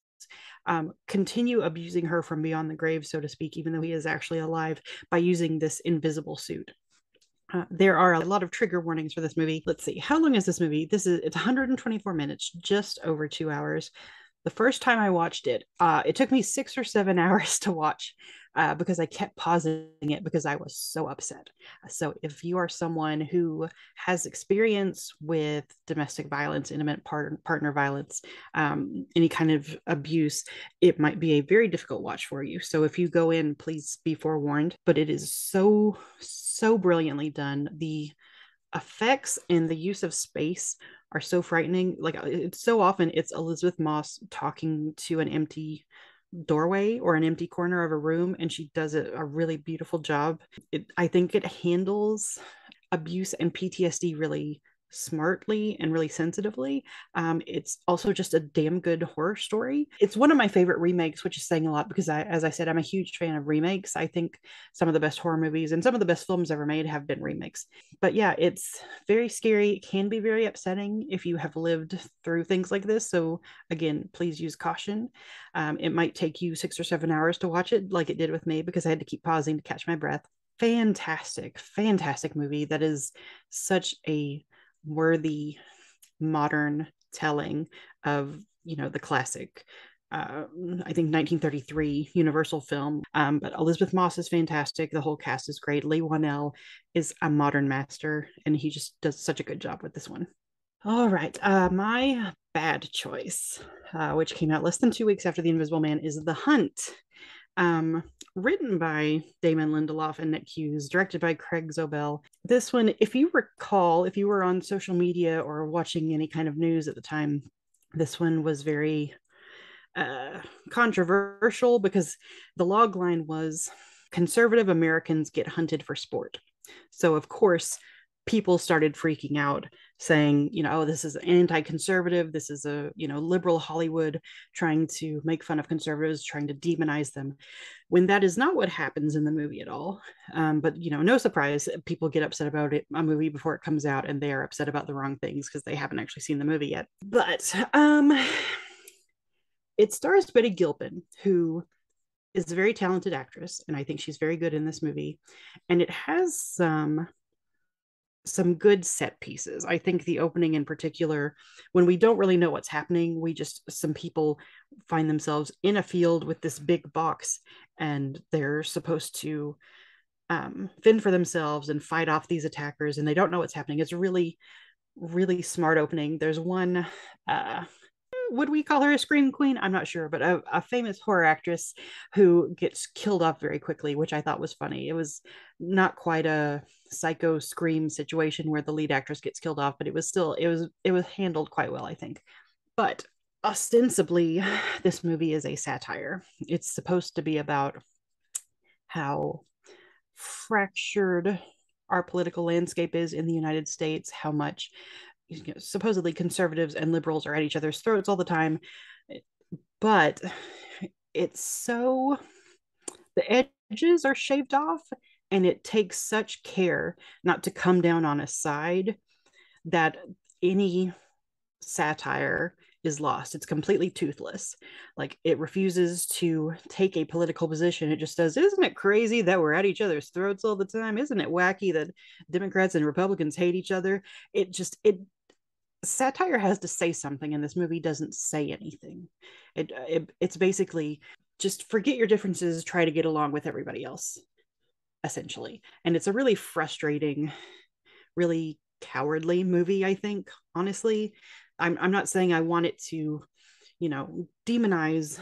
um, continue abusing her from beyond the grave, so to speak, even though he is actually alive, by using this invisible suit. Uh, there are a lot of trigger warnings for this movie. Let's see, how long is this movie? This is it's 124 minutes, just over two hours. The first time I watched it, uh, it took me six or seven hours to watch uh, because I kept pausing it because I was so upset. So, if you are someone who has experience with domestic violence, intimate part- partner violence, um, any kind of abuse, it might be a very difficult watch for you. So, if you go in, please be forewarned. But it is so, so brilliantly done. The effects and the use of space are so frightening. Like it's so often it's Elisabeth Moss talking to an empty doorway or an empty corner of a room and she does a, a really beautiful job. It, I think it handles abuse and PTSD really smartly and really sensitively. Um, it's also just a damn good horror story. It's one of my favorite remakes, which is saying a lot because I, as I said, I'm a huge fan of remakes. I think some of the best horror movies and some of the best films ever made have been remakes. But yeah, it's very scary. It can be very upsetting if you have lived through things like this. So again, please use caution. Um, it might take you six or seven hours to watch it, like it did with me, because I had to keep pausing to catch my breath. Fantastic, fantastic movie that is such a worthy modern telling of you know the classic uh, I think 1933 Universal film. Um, but Elisabeth Moss is fantastic. The whole cast is great. Leigh Whannell is a modern master, and he just does such a good job with this one. All right, uh, my bad choice, uh, which came out less than two weeks after The Invisible Man, is The Hunt. Um, written by Damon Lindelof and Nick Cuse, directed by Craig Zobel. This one, if you recall, if you were on social media or watching any kind of news at the time, this one was very uh, controversial because the log line was conservative Americans get hunted for sport. So, of course, people started freaking out saying you know oh this is anti-conservative. This is a you know liberal hollywood trying to make fun of conservatives trying to demonize them. When that is not what happens in the movie at all um, but you know no surprise people get upset about it a movie before it comes out and they are upset about the wrong things because they haven't actually seen the movie yet. But um it stars betty gilpin who is a very talented actress and i think she's very good in this movie. And it has some some good set pieces. I think the opening in particular, when we don't really know what's happening, we just some people find themselves in a field with this big box and they're supposed to um, fend for themselves and fight off these attackers and they don't know what's happening. It's really, really smart opening. There's one uh, would we call her a scream queen? I'm not sure, but a, a, famous horror actress who gets killed off very quickly, which I thought was funny. It was not quite a psycho scream situation where the lead actress gets killed off, but it was still it was it was handled quite well, I think. But ostensibly, this movie is a satire. It's supposed to be about how fractured our political landscape is in the United States, how much you know, supposedly conservatives and liberals are at each other's throats all the time but it's so the edges are shaved off and it takes such care not to come down on a side that any satire is lost. It's completely toothless. Like it refuses to take a political position. It just says, Isn't it crazy that we're at each other's throats all the time? Isn't it wacky that Democrats and Republicans hate each other? It just, it, satire has to say something, and this movie doesn't say anything. It, uh, it it's basically just forget your differences, try to get along with everybody else, essentially. And it's a really frustrating, really cowardly movie, I think, honestly. I'm, I'm not saying I want it to, you know, demonize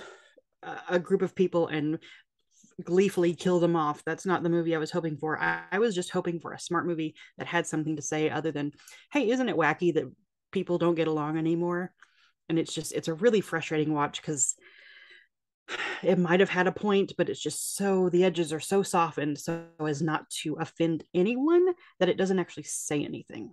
a, a group of people and gleefully kill them off. That's not the movie I was hoping for. I, I, was just hoping for a smart movie that had something to say other than, hey, isn't it wacky that people don't get along anymore? And it's just, it's a really frustrating watch because it might have had a point, but it's just so, the edges are so softened so as not to offend anyone that it doesn't actually say anything.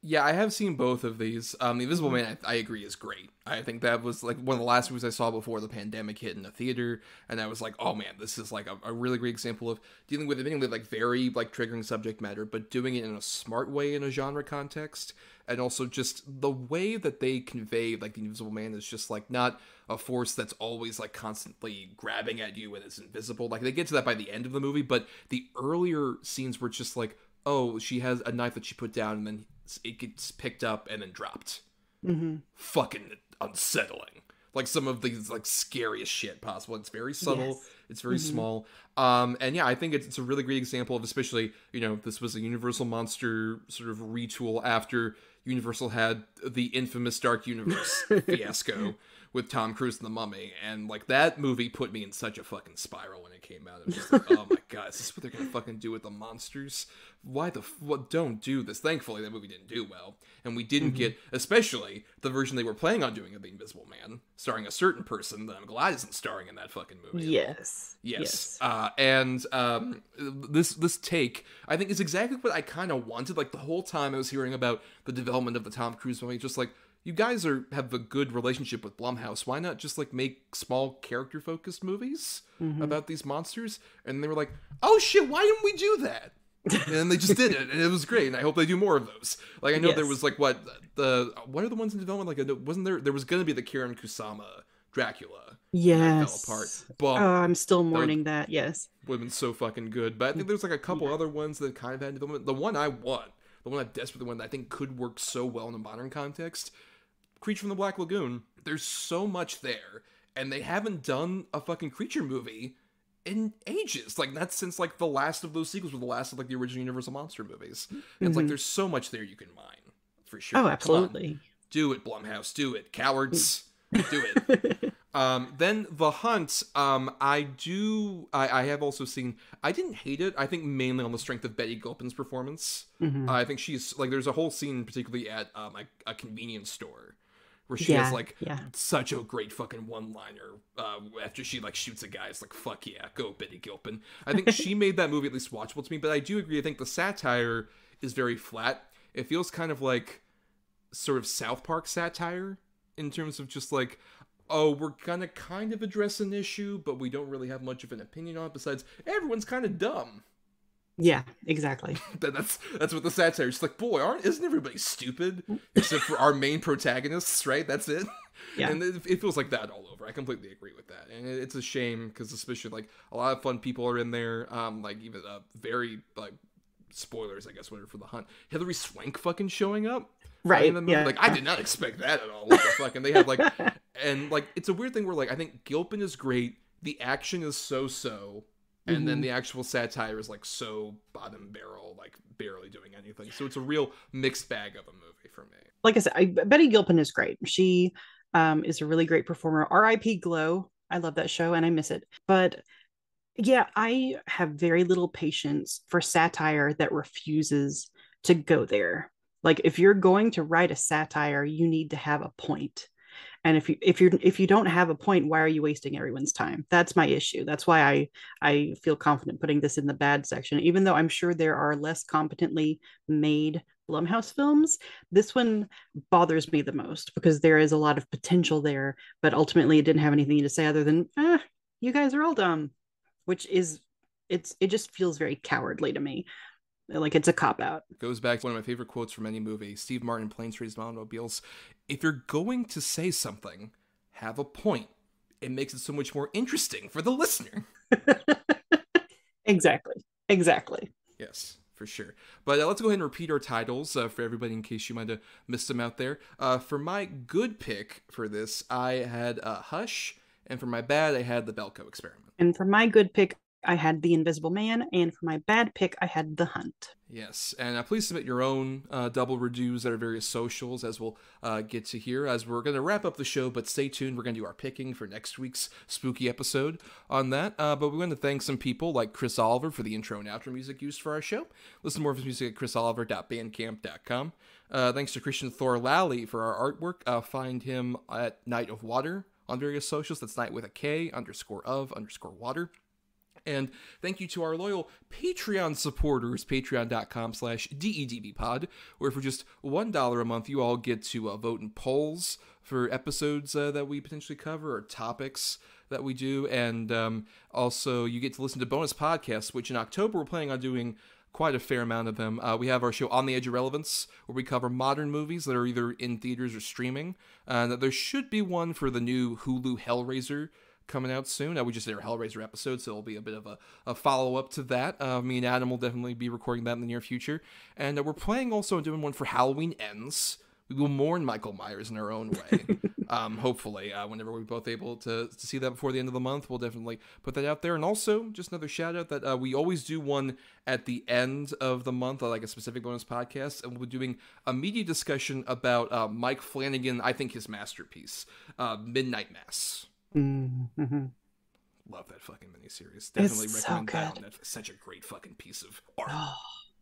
Yeah, I have seen both of these. Um, the Invisible Mm-hmm. Man, I, I agree, is great. I think that was like one of the last movies I saw before the pandemic hit in the theater, and I was like, oh man, this is like a, a really great example of dealing with admittedly like very like triggering subject matter, but doing it in a smart way in a genre context, and also just the way that they convey like the Invisible Man is just like not a force that's always like constantly grabbing at you and is invisible. Like they get to that by the end of the movie, but the earlier scenes were just like, oh, she has a knife that she put down, and then it gets picked up and then dropped. Mm-hmm. Fucking unsettling. Like some of these like scariest shit possible. It's very subtle. Yes. It's very Mhm. small. Um, and yeah, I think it's, it's a really great example of especially you know this was a Universal monster sort of retool after Universal had the infamous Dark Universe fiasco with Tom Cruise and the Mummy, and like that movie put me in such a fucking spiral when it came out. It was just like, oh my god, is this what they're gonna fucking do with the monsters? Why the f- what? Don't do this. Thankfully, that movie didn't do well, and we didn't Mhm. get, especially the version they were planning on doing of the Invisible Man, starring a certain person that I'm glad isn't starring in that fucking movie. all. Yes. Yes. Uh, and um, this this take, I think, is exactly what I kind of wanted. Like the whole time I was hearing about the development of the Tom Cruise movie, just like you guys are have a good relationship with Blumhouse. Why not just like make small character focused movies Mhm. about these monsters? And they were like, oh shit, why didn't we do that? and they just did it, and it was great. And I hope they do more of those. Like I know there was like what the what are the ones in development? Like wasn't there? There was gonna be the Karyn Kusama Dracula. Yes. fell apart. But oh, I'm still mourning that. Yes. would have been so fucking good. But I think there's like a couple other ones that kind of had development. The one I want, the one I desperately want, that I think could work so well in a modern context, Creature from the Black Lagoon. There's so much there, and they haven't done a fucking creature movie in ages. Like not since like the last of those sequels were the last of like the original Universal monster movies. And it's like Mhm. there's so much there you can mine for sure. Oh, absolutely. Do it, Blumhouse. Do it, cowards. do it. Um, then the hunt. Um, I do. I, I have also seen. I didn't hate it. I think mainly on the strength of Betty Gilpin's performance. Mhm. Uh, I think she's like. There's a whole scene, particularly at um, a, a convenience store, where she Yeah, has like yeah. such a great fucking one-liner uh, after she like shoots a guy. It's like fuck yeah, go Betty Gilpin. I think she made that movie at least watchable to me. But I do agree. I think the satire is very flat. It feels kind of like sort of South Park satire in terms of just like, oh, we're gonna kind of address an issue, but we don't really have much of an opinion on it. Besides, everyone's kind of dumb. Yeah, exactly. That's that's what the satire is like. Boy, aren't isn't everybody stupid except for our main protagonists, right? That's it. Yeah. And it, it feels like that all over. I completely agree with that, and it, it's a shame because especially like a lot of fun people are in there. Um, like even uh, very like spoilers, I guess, whatever for the hunt. Hilary Swank fucking showing up. Right, in the movie. yeah. Like I did not expect that at all. What the fuck? And they had like, and like it's a weird thing where like I think Gilpin is great. The action is so so, and then Mhm. the actual satire is like so bottom barrel, like barely doing anything. So it's a real mixed bag of a movie for me. like I said, I, Betty Gilpin is great. She um, is a really great performer. R.I.P. Glow. I love that show and I miss it. But yeah, I have very little patience for satire that refuses to go there. Like if you're going to write a satire, you need to have a point. And if you if you're if you don't have a point, why are you wasting everyone's time? That's my issue. That's why I I feel confident putting this in the bad section, even though I'm sure there are less competently made Blumhouse films. This one bothers me the most because there is a lot of potential there, but ultimately it didn't have anything to say other than, ah, you guys are all dumb, which is it's it just feels very cowardly to me. Like it's a cop out. Goes back to one of my favorite quotes from any movie Steve Martin, Planes, Trains, and Automobiles. If you're going to say something, have a point. It makes it so much more interesting for the listener. exactly. Exactly. Yes, for sure. But uh, let's go ahead and repeat our titles uh, for everybody in case you might have missed them out there. Uh, for my good pick for this, I had uh, Hush, and for my bad, I had the Belko experiment. And for my good pick, I had The Invisible Man, and for my bad pick, I had The Hunt. Yes, and uh, please submit your own uh, double redos at our various socials as we'll uh, get to here as we're going to wrap up the show. But stay tuned, we're going to do our picking for next week's spooky episode on that. Uh, but we want to thank some people like Chris Oliver for the intro and outro music used for our show. Listen to more of his music at chrisoliver.bandcamp.com. Uh, thanks to Christian Thor Lally for our artwork. Uh, find him at Night of Water on various socials. That's night with a K underscore of underscore water. And thank you to our loyal Patreon supporters, patreon.com slash DEDBpod, where for just $1 a month, you all get to uh, vote in polls for episodes uh, that we potentially cover or topics that we do. And um, also, you get to listen to bonus podcasts, which in October we're planning on doing quite a fair amount of them. Uh, we have our show On the Edge of Relevance, where we cover modern movies that are either in theaters or streaming. And there should be one for the new Hulu Hellraiser coming out soon. Uh, we just did our Hellraiser episode, so it'll be a bit of a, a follow up to that. Uh, me and Adam will definitely be recording that in the near future. And uh, we're playing also on doing one for Halloween Ends. We will mourn Michael Myers in our own way. um, hopefully, uh, whenever we're both able to, to see that before the end of the month, we'll definitely put that out there. And also, just another shout out that uh, we always do one at the end of the month, like a specific bonus podcast, and we'll be doing a media discussion about uh, Mike Flanagan, I think his masterpiece, uh, Midnight Mass. Mm-hmm. Love that fucking miniseries. Definitely It's so recommend that good. one. That's such a great fucking piece of art.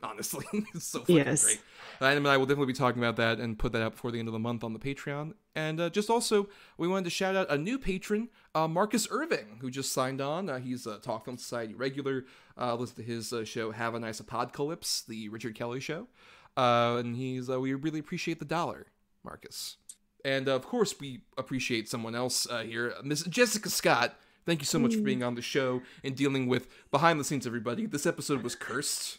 Honestly, it's so fucking Yes. great. Adam and I will definitely be talking about that and put that out before the end of the month on the Patreon. And uh, just also, we wanted to shout out a new patron, uh, Marcus Irving, who just signed on. Uh, he's a Talk Film Society regular. Uh, listen to his uh, show, Have a Nice Apocalypse, the Richard Kelly show. Uh, and he's uh, we really appreciate the dollar, Marcus. And uh, of course, we appreciate someone else uh, here, Miss Jessica Scott. Thank you so much for being on the show and dealing with behind the scenes, everybody. This episode was cursed.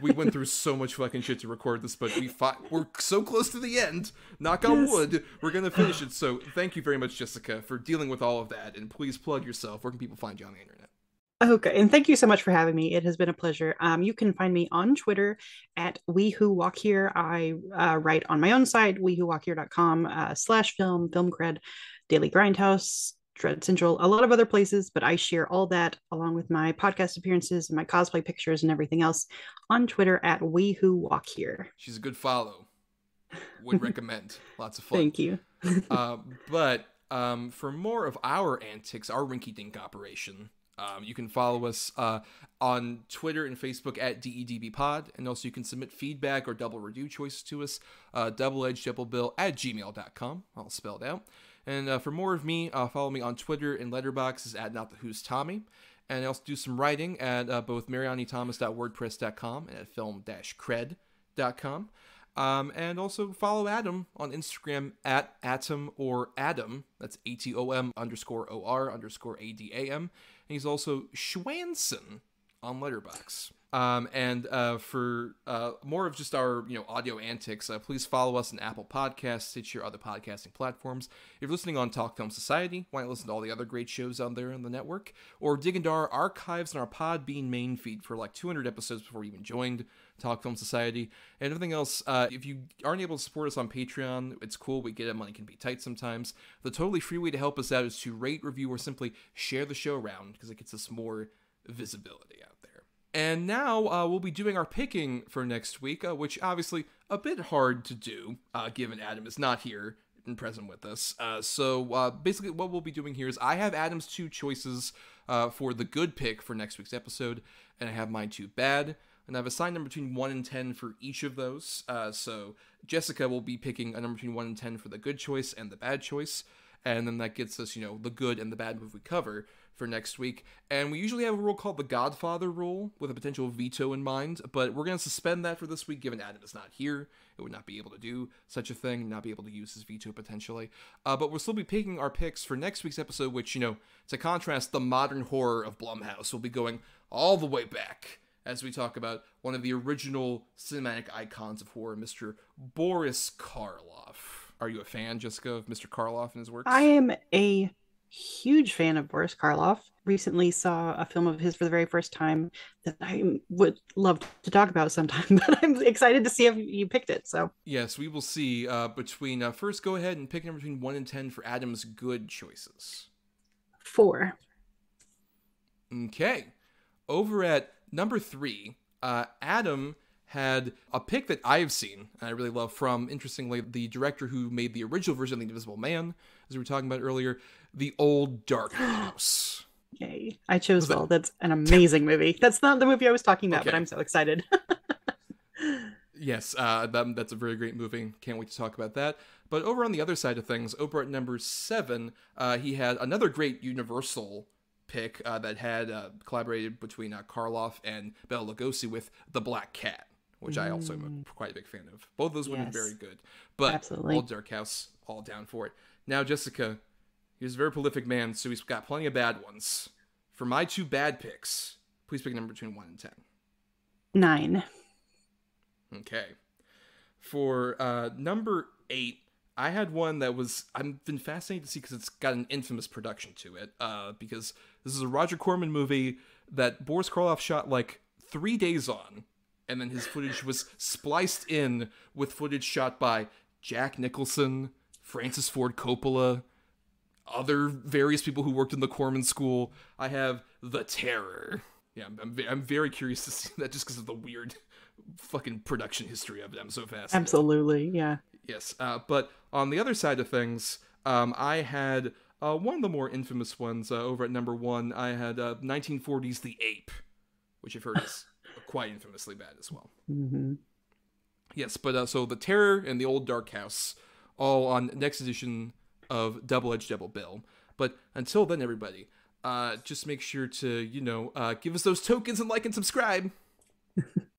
we went through so much fucking shit to record this, but we fought. We're so close to the end. Knock on Yes. wood. We're gonna finish it. So thank you very much, Jessica, for dealing with all of that. And please plug yourself. Where can people find you on the internet? Okay, and thank you so much for having me. It has been a pleasure. Um, you can find me on Twitter at We Who Walk Here. I uh, write on my own site, wewhowalkhere.com uh, slash film, film cred, Daily Grindhouse, Dread Central, a lot of other places, but I share all that along with my podcast appearances and my cosplay pictures and everything else on Twitter at We Who Walk Here. She's a good follow. Would recommend. Lots of fun. Thank you. uh, but um, for more of our antics, our rinky dink operation, um, you can follow us uh, on Twitter and Facebook at DEDBpod. And also you can submit feedback or double review choices to us, uh, doubleedgeddoublebill at gmail.com, all spelled out. And uh, for more of me, uh, follow me on Twitter and Letterboxd at Not the Who's Tommy. And I also do some writing at uh, both marianithomas.wordpress.com and at film-cred.com. Um, and also follow Adam on Instagram at Atom or Adam. That's A T O M underscore O R underscore A D A M. He's also Schwanson on Letterboxd. Um, and uh, for uh, more of just our you know audio antics, uh, please follow us on Apple Podcasts, Stitcher, other podcasting platforms. If you're listening on Talk Film Society, why not listen to all the other great shows out there on the network? Or dig into our archives and our Podbean main feed for like 200 episodes before you even joined Talk Film Society and everything else. Uh, if you aren't able to support us on Patreon, it's cool. We get it. Money can be tight sometimes. The totally free way to help us out is to rate, review, or simply share the show around because it gets us more visibility out there. And now uh, we'll be doing our picking for next week, uh, which obviously a bit hard to do uh, given Adam is not here and present with us. Uh, so uh, basically, what we'll be doing here is I have Adam's two choices for the good pick for next week's episode, and I have mine two bad. And I've assigned them between 1 and 10 for each of those. Uh, so Jessica will be picking a number between 1 and 10 for the good choice and the bad choice. And then that gets us, you know, the good and the bad move we cover for next week. And we usually have a rule called the Godfather rule with a potential veto in mind, but we're going to suspend that for this week given Adam is not here. It would not be able to do such a thing, not be able to use his veto potentially. Uh, but we'll still be picking our picks for next week's episode, which, you know, to contrast the modern horror of Blumhouse, we'll be going all the way back as we talk about one of the original cinematic icons of horror, Mr. Boris Karloff. Are you a fan, Jessica, of Mr. Karloff and his works? I am a huge fan of Boris Karloff. Recently saw a film of his for the very first time that I would love to talk about sometime, but I'm excited to see if you picked it. So yes, we will see. Uh, between uh, first, go ahead and pick number between one and ten for Adam's good choices. Four. Okay, over at number three, uh, Adam had a pick that I've seen and I really love from, interestingly, the director who made the original version of The Invisible Man, as we were talking about earlier, The Old Dark House. Yay. I chose Will. That... That's an amazing movie. That's not the movie I was talking about, okay. but I'm so excited. yes, uh, that, that's a very great movie. Can't wait to talk about that. But over on the other side of things, over at number seven, uh, he had another great Universal pick uh, that had uh, collaborated between uh, Karloff and Bela Lugosi with The Black Cat, which mm. I also am a, quite a big fan of. Both of those women yes. very good. But Absolutely. Old Dark House, all down for it. Now, Jessica, he's a very prolific man, so he's got plenty of bad ones. For my two bad picks, please pick a number between 1 and 10. Nine. Okay. For uh, number eight, I had one that was I've been fascinated to see because it's got an infamous production to it. Uh, because this is a Roger Corman movie that Boris Karloff shot like three days on, and then his footage was spliced in with footage shot by Jack Nicholson, Francis Ford Coppola, other various people who worked in the Corman School. I have The Terror. Yeah, I'm, I'm, I'm very curious to see that just because of the weird fucking production history of it. I'm so fast. Absolutely, yeah. Yes, uh, but on the other side of things, um, I had uh, one of the more infamous ones uh, over at number one. I had 1940s uh, The Ape, which I've heard is quite infamously bad as well. Mm-hmm. Yes, but uh, so The Terror and The Old Dark House, all on next edition of Double Edge Double Bill. But until then, everybody, uh, just make sure to, you know, give us those tokens and like and subscribe.